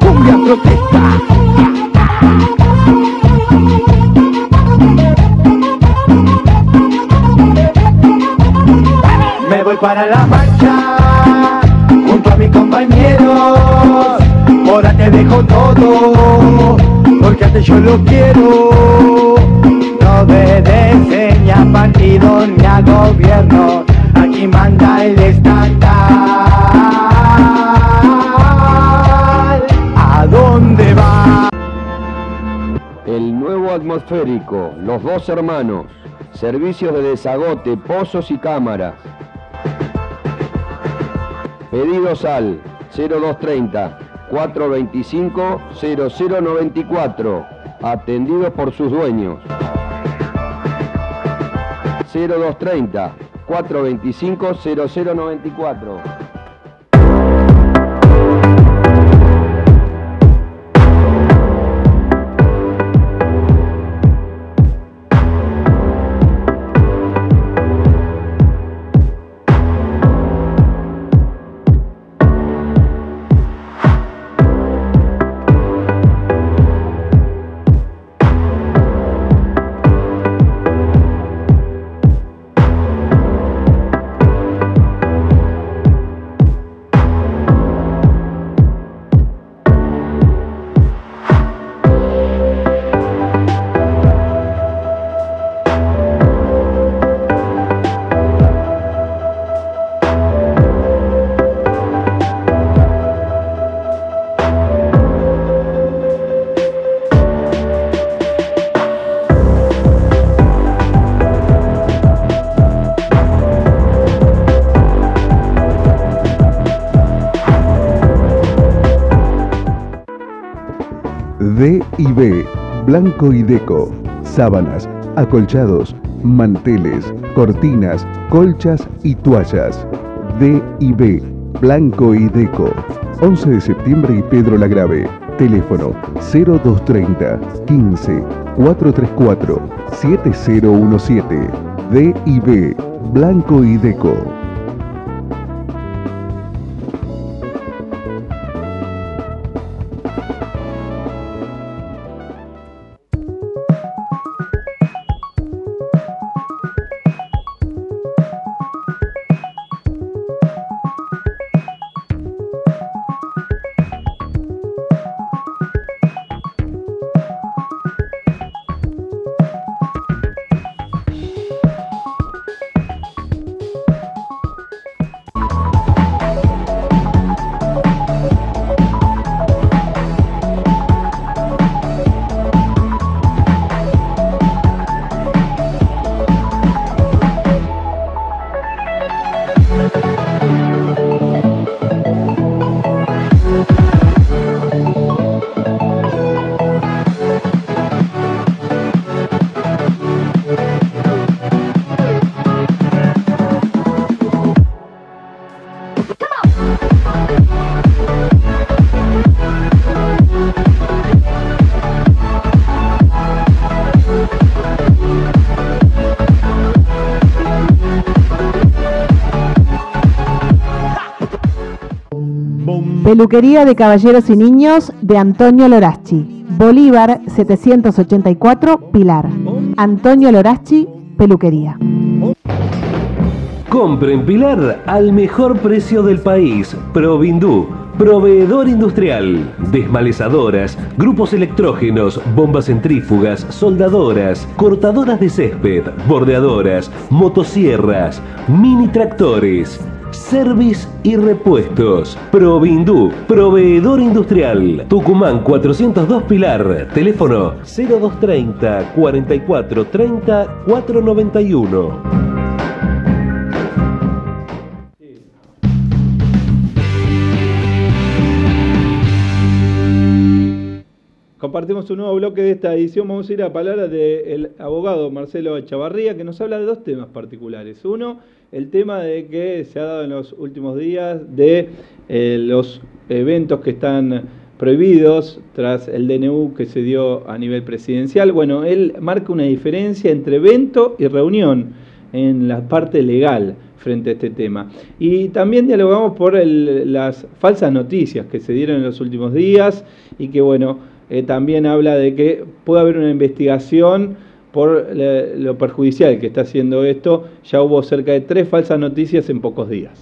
cumbia protesta. Me voy para la dejo todo, porque antes yo lo quiero. No obedece ni a partido ni a gobierno, aquí manda el estándar. ¿A dónde va? El nuevo atmosférico, los dos hermanos, servicios de desagote, pozos y cámaras. Pedidos al 0230 425-0094, atendidos por sus dueños. 0230 425 0094. Blanco y Deco, sábanas, acolchados, manteles, cortinas, colchas y toallas. D y B, Blanco y Deco, 11 de septiembre y Pedro Lagrave. Teléfono 0230 15 434 7017. D y B, Blanco y Deco. Peluquería de Caballeros y Niños de Antonio Lorachi. Bolívar 784 Pilar. Antonio Lorachi, Peluquería. Compre en Pilar al mejor precio del país. Provindú. Proveedor industrial, desmalezadoras, grupos electrógenos, bombas centrífugas, soldadoras, cortadoras de césped, bordeadoras, motosierras, mini tractores. Service y repuestos. Provindú, proveedor industrial. Tucumán 402 Pilar. Teléfono 0230 44 30 491. Compartimos un nuevo bloque de esta edición. Vamos a ir a palabras del abogado Marcelo Chavarría, que nos habla de dos temas particulares. Uno, el tema de que se ha dado en los últimos días de eh, los eventos que están prohibidos tras el DNU que se dio a nivel presidencial. Bueno, él marca una diferencia entre evento y reunión en la parte legal frente a este tema. Y también dialogamos por las falsas noticias que se dieron en los últimos días y que, bueno, eh, también habla de que puede haber una investigación por lo perjudicial que está haciendo esto. Ya hubo cerca de tres falsas noticias en pocos días.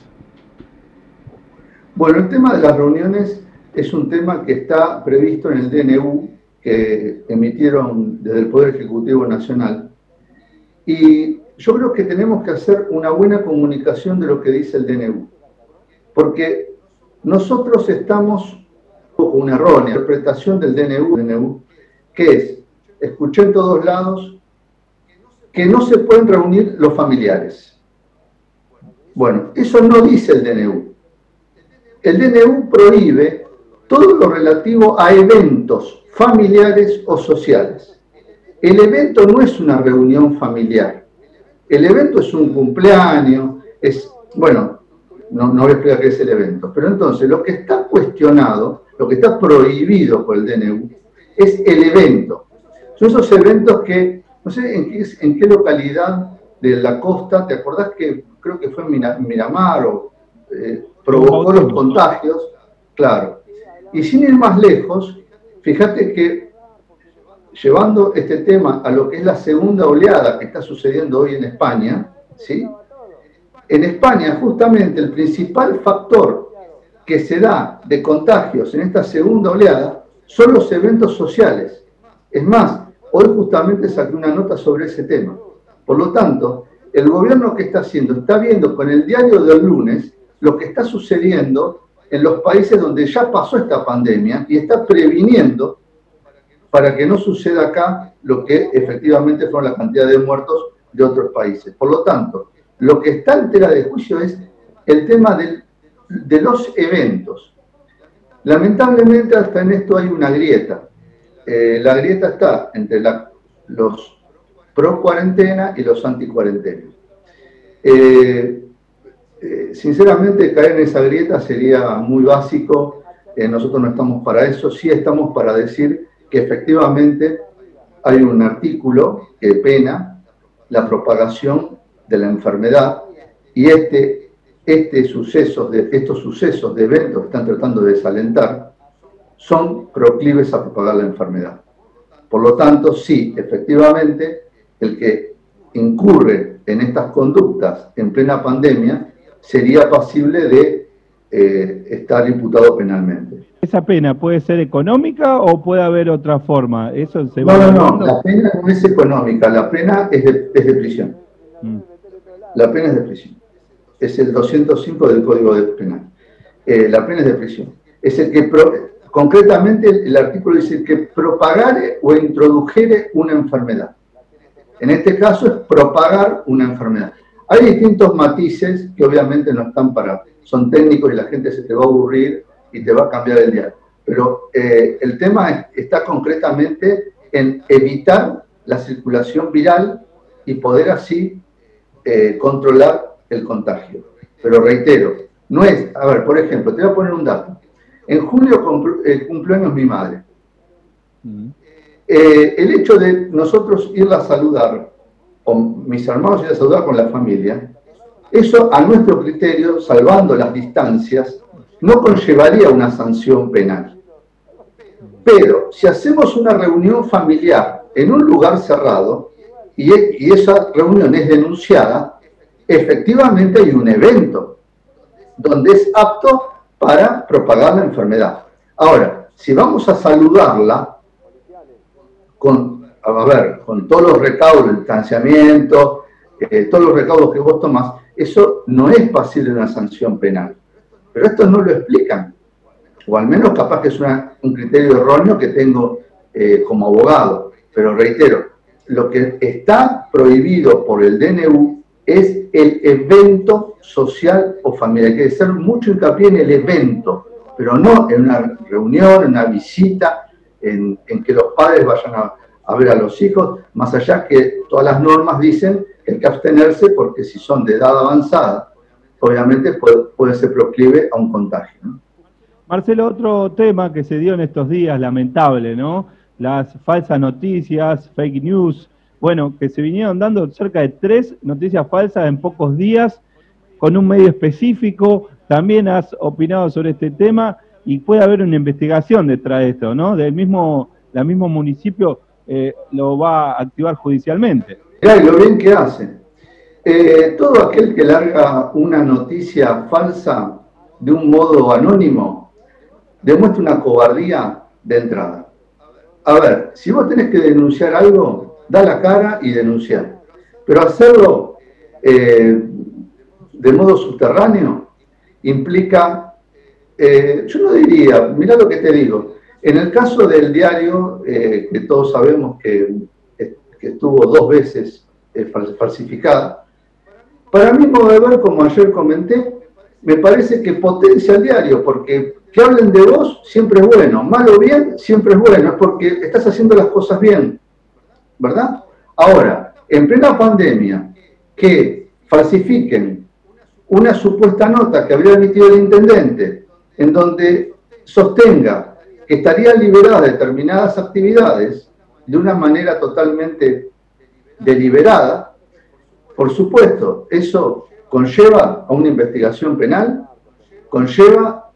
Bueno, el tema de las reuniones es un tema que está previsto en el DNU que emitieron desde el Poder Ejecutivo Nacional. Y yo creo que tenemos que hacer una buena comunicación de lo que dice el DNU. Porque nosotros estamos con una errónea interpretación del DNU, que es, escuché en todos lados, que no se pueden reunir los familiares. Bueno, eso no dice el DNU. El DNU prohíbe todo lo relativo a eventos familiares o sociales. El evento no es una reunión familiar. El evento es un cumpleaños, es, bueno, no, no voy a explicar qué es el evento, pero entonces lo que está cuestionado, lo que está prohibido por el DNU, es el evento. Son esos eventos que, no sé en qué, en qué localidad de la costa, ¿te acordás que creo que fue en Miramar o eh, provocó los contagios? Claro. Y sin ir más lejos, fíjate que llevando este tema a lo que es la segunda oleada que está sucediendo hoy en España, ¿sí? En España, justamente el principal factor que se da de contagios en esta segunda oleada son los eventos sociales. Es más, hoy justamente saqué una nota sobre ese tema. Por lo tanto, el gobierno que está haciendo está viendo con el diario del lunes lo que está sucediendo en los países donde ya pasó esta pandemia y está previniendo para que no suceda acá lo que efectivamente fueron la cantidad de muertos de otros países. Por lo tanto, lo que está en tela de juicio es el tema de los eventos. Lamentablemente hasta en esto hay una grieta. Eh, la grieta está entre los pro cuarentena y los anti cuarentena. Eh, eh, sinceramente caer en esa grieta sería muy básico, nosotros no estamos para eso, sí estamos para decir que efectivamente hay un artículo que pena la propagación de la enfermedad y este, este sucesos de, estos sucesos de eventos que están tratando de desalentar son proclives a propagar la enfermedad. Por lo tanto, sí, efectivamente, el que incurre en estas conductas en plena pandemia sería pasible de eh, estar imputado penalmente. ¿Esa pena puede ser económica o puede haber otra forma? Eso se no, no, no, la pena no es económica, la pena es de, es de prisión. Mm. La pena es de prisión. Es el 205 del Código Penal. Eh, la pena es de prisión. Es el que, concretamente, el, artículo dice que propagare o introdujere una enfermedad. En este caso es propagar una enfermedad. Hay distintos matices que obviamente no están para, son técnicos y la gente se te va a aburrir y te va a cambiar el día. Pero eh, el tema está concretamente en evitar la circulación viral y poder así eh, controlar el contagio. Pero reitero, no es, a ver, por ejemplo, te voy a poner un dato. En julio eh, cumplió años mi madre. Mm. Eh, el hecho de nosotros irla a saludar, o mis hermanos ir a saludar con la familia, eso a nuestro criterio, salvando las distancias, no conllevaría una sanción penal. Pero si hacemos una reunión familiar en un lugar cerrado, y, esa reunión es denunciada, efectivamente hay un evento donde es apto para propagar la enfermedad. Ahora, si vamos a saludarla con, a ver, con todos los recaudos, el distanciamiento, eh, todos los recaudos que vos tomás, eso no es pasible de una sanción penal. Pero esto no lo explican, o al menos capaz que es un criterio erróneo que tengo eh, como abogado. Pero reitero, lo que está prohibido por el DNU es el evento social o familiar. Hay que hacer mucho hincapié en el evento, pero no en una reunión, en una visita, en, que los padres vayan a, ver a los hijos, más allá que todas las normas dicen que hay que abstenerse porque si son de edad avanzada, obviamente puede, ser proclive a un contagio. Marcelo, otro tema que se dio en estos días, lamentable, ¿no? las falsas noticias, fake news, bueno, que se vinieron dando cerca de tres noticias falsas en pocos días con un medio específico. También has opinado sobre este tema y puede haber una investigación detrás de esto, ¿no? Del mismo, la mismo municipio eh, lo va a activar judicialmente. Claro, lo bien que hace. Eh, todo aquel que larga una noticia falsa de un modo anónimo demuestra una cobardía de entrada a ver, si vos tenés que denunciar algo, da la cara y denunciar. Pero hacerlo eh, de modo subterráneo implica, eh, yo no diría, mira lo que te digo, en el caso del diario, eh, que todos sabemos que, que, estuvo dos veces falsificada, para mí, ver, como ayer comenté, me parece que potencia el diario, porque que hablen de vos siempre es bueno, mal o bien siempre es bueno, es porque estás haciendo las cosas bien, ¿verdad? Ahora, en plena pandemia, que falsifiquen una supuesta nota que habría emitido el intendente, en donde sostenga que estarían liberadas determinadas actividades de una manera totalmente deliberada, por supuesto, eso conlleva a una investigación penal, conlleva,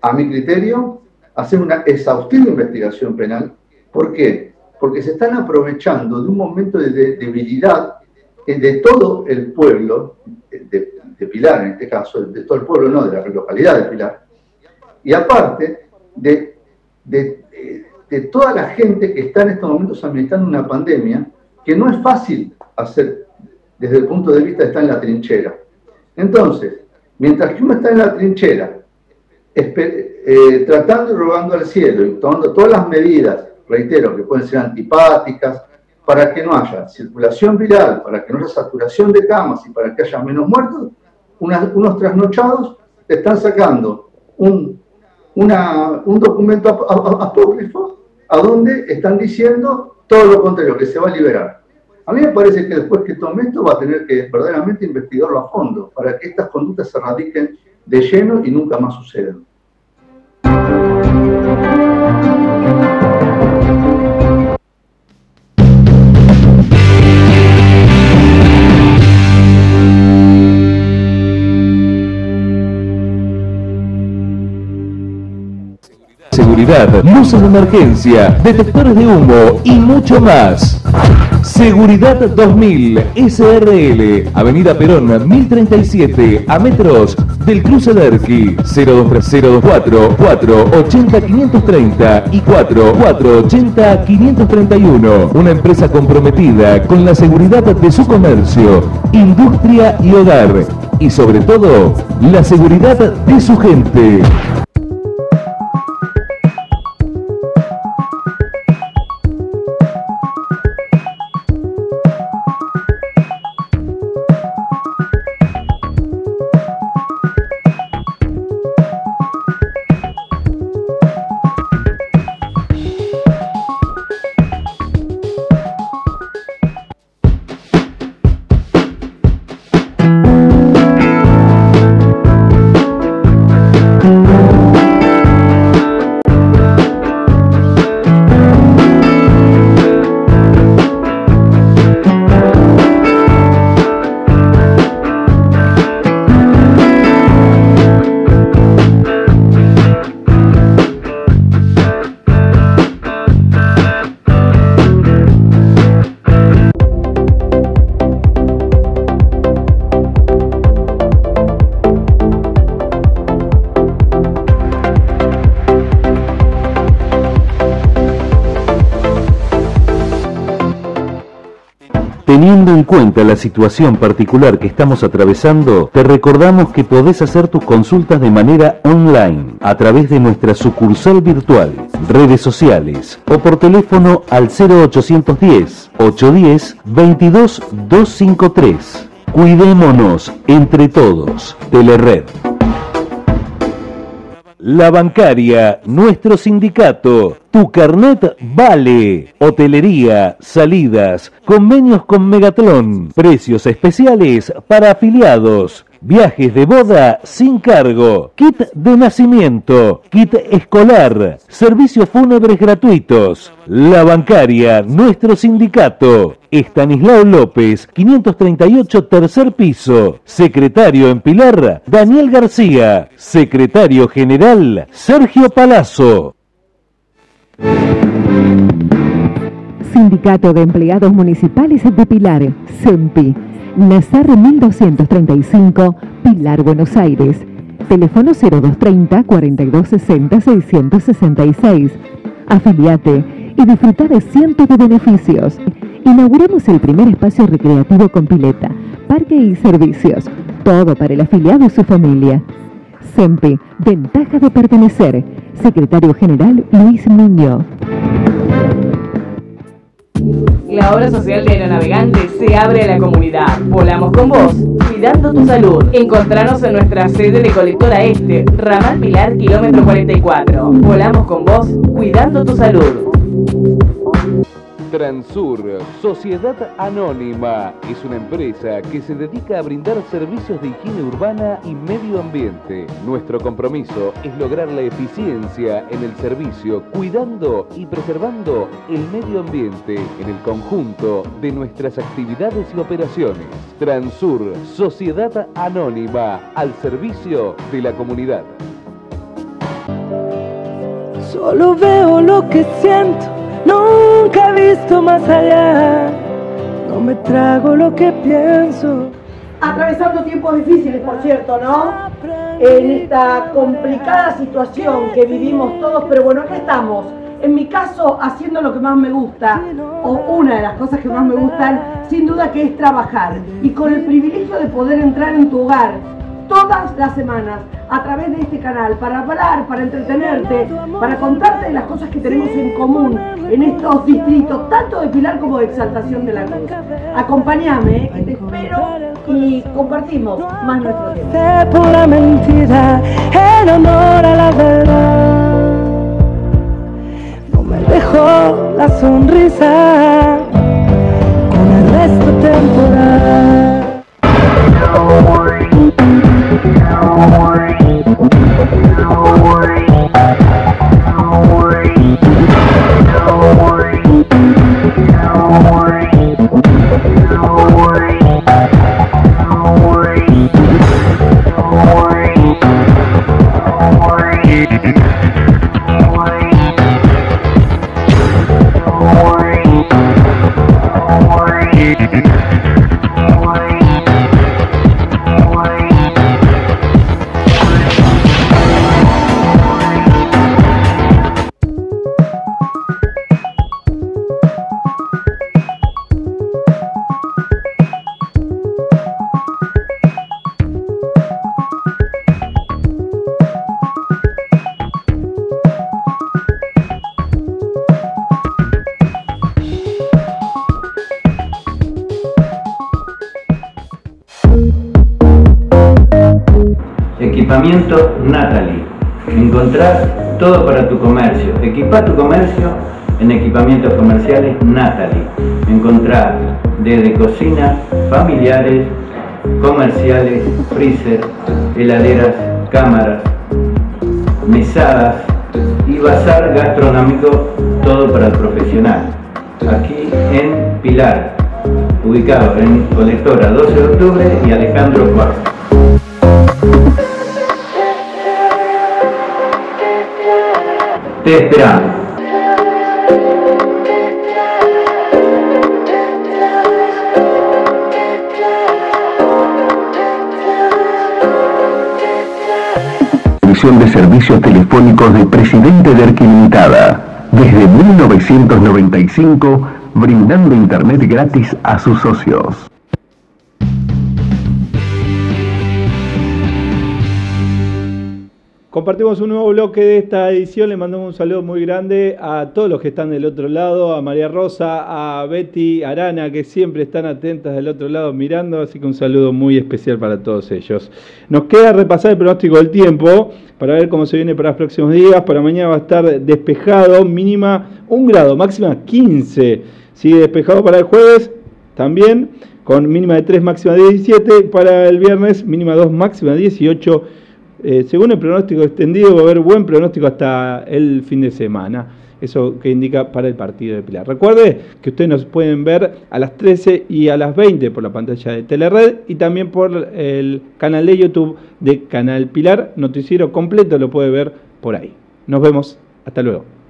a mi criterio, hacer una exhaustiva investigación penal. ¿Por qué? Porque se están aprovechando de un momento de debilidad de todo el pueblo, de, Pilar en este caso, de todo el pueblo, no, de la localidad de Pilar, y aparte de, toda la gente que está en estos momentos administrando una pandemia que no es fácil hacer desde el punto de vista de estar en la trinchera. Entonces, mientras que uno está en la trinchera, eh, tratando y robando al cielo y tomando todas las medidas, reitero, que pueden ser antipáticas, para que no haya circulación viral, para que no haya saturación de camas y para que haya menos muertos, unos trasnochados te están sacando un, documento apócrifo a donde están diciendo todo lo contrario, que se va a liberar. A mí me parece que después que tome esto va a tener que verdaderamente investigarlo a fondo para que estas conductas se radiquen de lleno y nunca más sucedan. Luces de emergencia, detectores de humo y mucho más. Seguridad 2000 SRL, Avenida Perón 1037, a metros del cruce Derqui, 024 480 530 y 4 480 531. Una empresa comprometida con la seguridad de su comercio, industria y hogar. Y sobre todo, la seguridad de su gente. Cuenta la situación particular que estamos atravesando, te recordamos que podés hacer tus consultas de manera online a través de nuestra sucursal virtual, redes sociales o por teléfono al 0810 810 22 253. Cuidémonos entre todos. Telered. La bancaria, nuestro sindicato, tu carnet vale. Hotelería, salidas, convenios con Megatlón, precios especiales para afiliados. Viajes de boda sin cargo, kit de nacimiento, kit escolar, servicios fúnebres gratuitos. La bancaria, nuestro sindicato. Estanislao López, 538 tercer piso. Secretario en Pilar, Daniel García. Secretario general, Sergio Palazzo. Sindicato de Empleados Municipales de Pilar, SEMPI. Nazar 1235, Pilar, Buenos Aires. Teléfono 0230 4260 666. Afiliate y disfruta de cientos de beneficios. Inauguramos el primer espacio recreativo con pileta, parque y servicios. Todo para el afiliado y su familia. SEMPI, ventaja de pertenecer. Secretario General Luis Niño. La obra social de Aeronavegante se abre a la comunidad. Volamos con vos, cuidando tu salud. Encontranos en nuestra sede de Colectora Este, Ramal Pilar, kilómetro 44. Volamos con vos, cuidando tu salud. Transur, Sociedad Anónima, es una empresa que se dedica a brindar servicios de higiene urbana y medio ambiente. Nuestro compromiso es lograr la eficiencia en el servicio, cuidando y preservando el medio ambiente en el conjunto de nuestras actividades y operaciones. Transur, Sociedad Anónima, al servicio de la comunidad. Solo veo lo que siento Nunca he visto más allá, no me trago lo que pienso. Atravesando tiempos difíciles, por cierto, ¿no? En esta complicada situación que vivimos todos, pero bueno, acá estamos. En mi caso, haciendo lo que más me gusta, o una de las cosas que más me gustan, sin duda que es trabajar. Y con el privilegio de poder entrar en tu hogar todas las semanas a través de este canal para hablar, para entretenerte, para contarte las cosas que tenemos en común en estos distritos, tanto de Pilar como de Exaltación de la Cruz. Acompáñame, que te espero y compartimos más nuestro tiempo. Equipamiento Natalie. Encontrás todo para tu comercio. Equipa tu comercio en equipamientos comerciales Natalie. Encontrás desde cocina, familiares, comerciales, freezer, heladeras, cámaras, mesadas y bazar gastronómico, todo para el profesional. Aquí en Pilar, ubicado en Colectora 12 de octubre y Alejandro Cuarto. Esperamos. División de Servicios Telefónicos de Presidente de Limitada. Desde 1995, brindando Internet gratis a sus socios. Compartimos un nuevo bloque de esta edición. Le mandamos un saludo muy grande a todos los que están del otro lado, a María Rosa, a Betty Arana, que siempre están atentas del otro lado mirando. Así que un saludo muy especial para todos ellos. Nos queda repasar el pronóstico del tiempo para ver cómo se viene para los próximos días. Para mañana va a estar despejado, mínima un grado, máxima 15. Sigue despejado para el jueves también, con mínima de 3, máxima de 17. Para el viernes, mínima 2, máxima de 18 eh, según el pronóstico extendido, va a haber buen pronóstico hasta el fin de semana. Eso que indica para el partido de Pilar. Recuerde que ustedes nos pueden ver a las 13 y a las 20 por la pantalla de Telered y también por el canal de YouTube de Canal Pilar. Noticiero completo lo puede ver por ahí. Nos vemos. Hasta luego.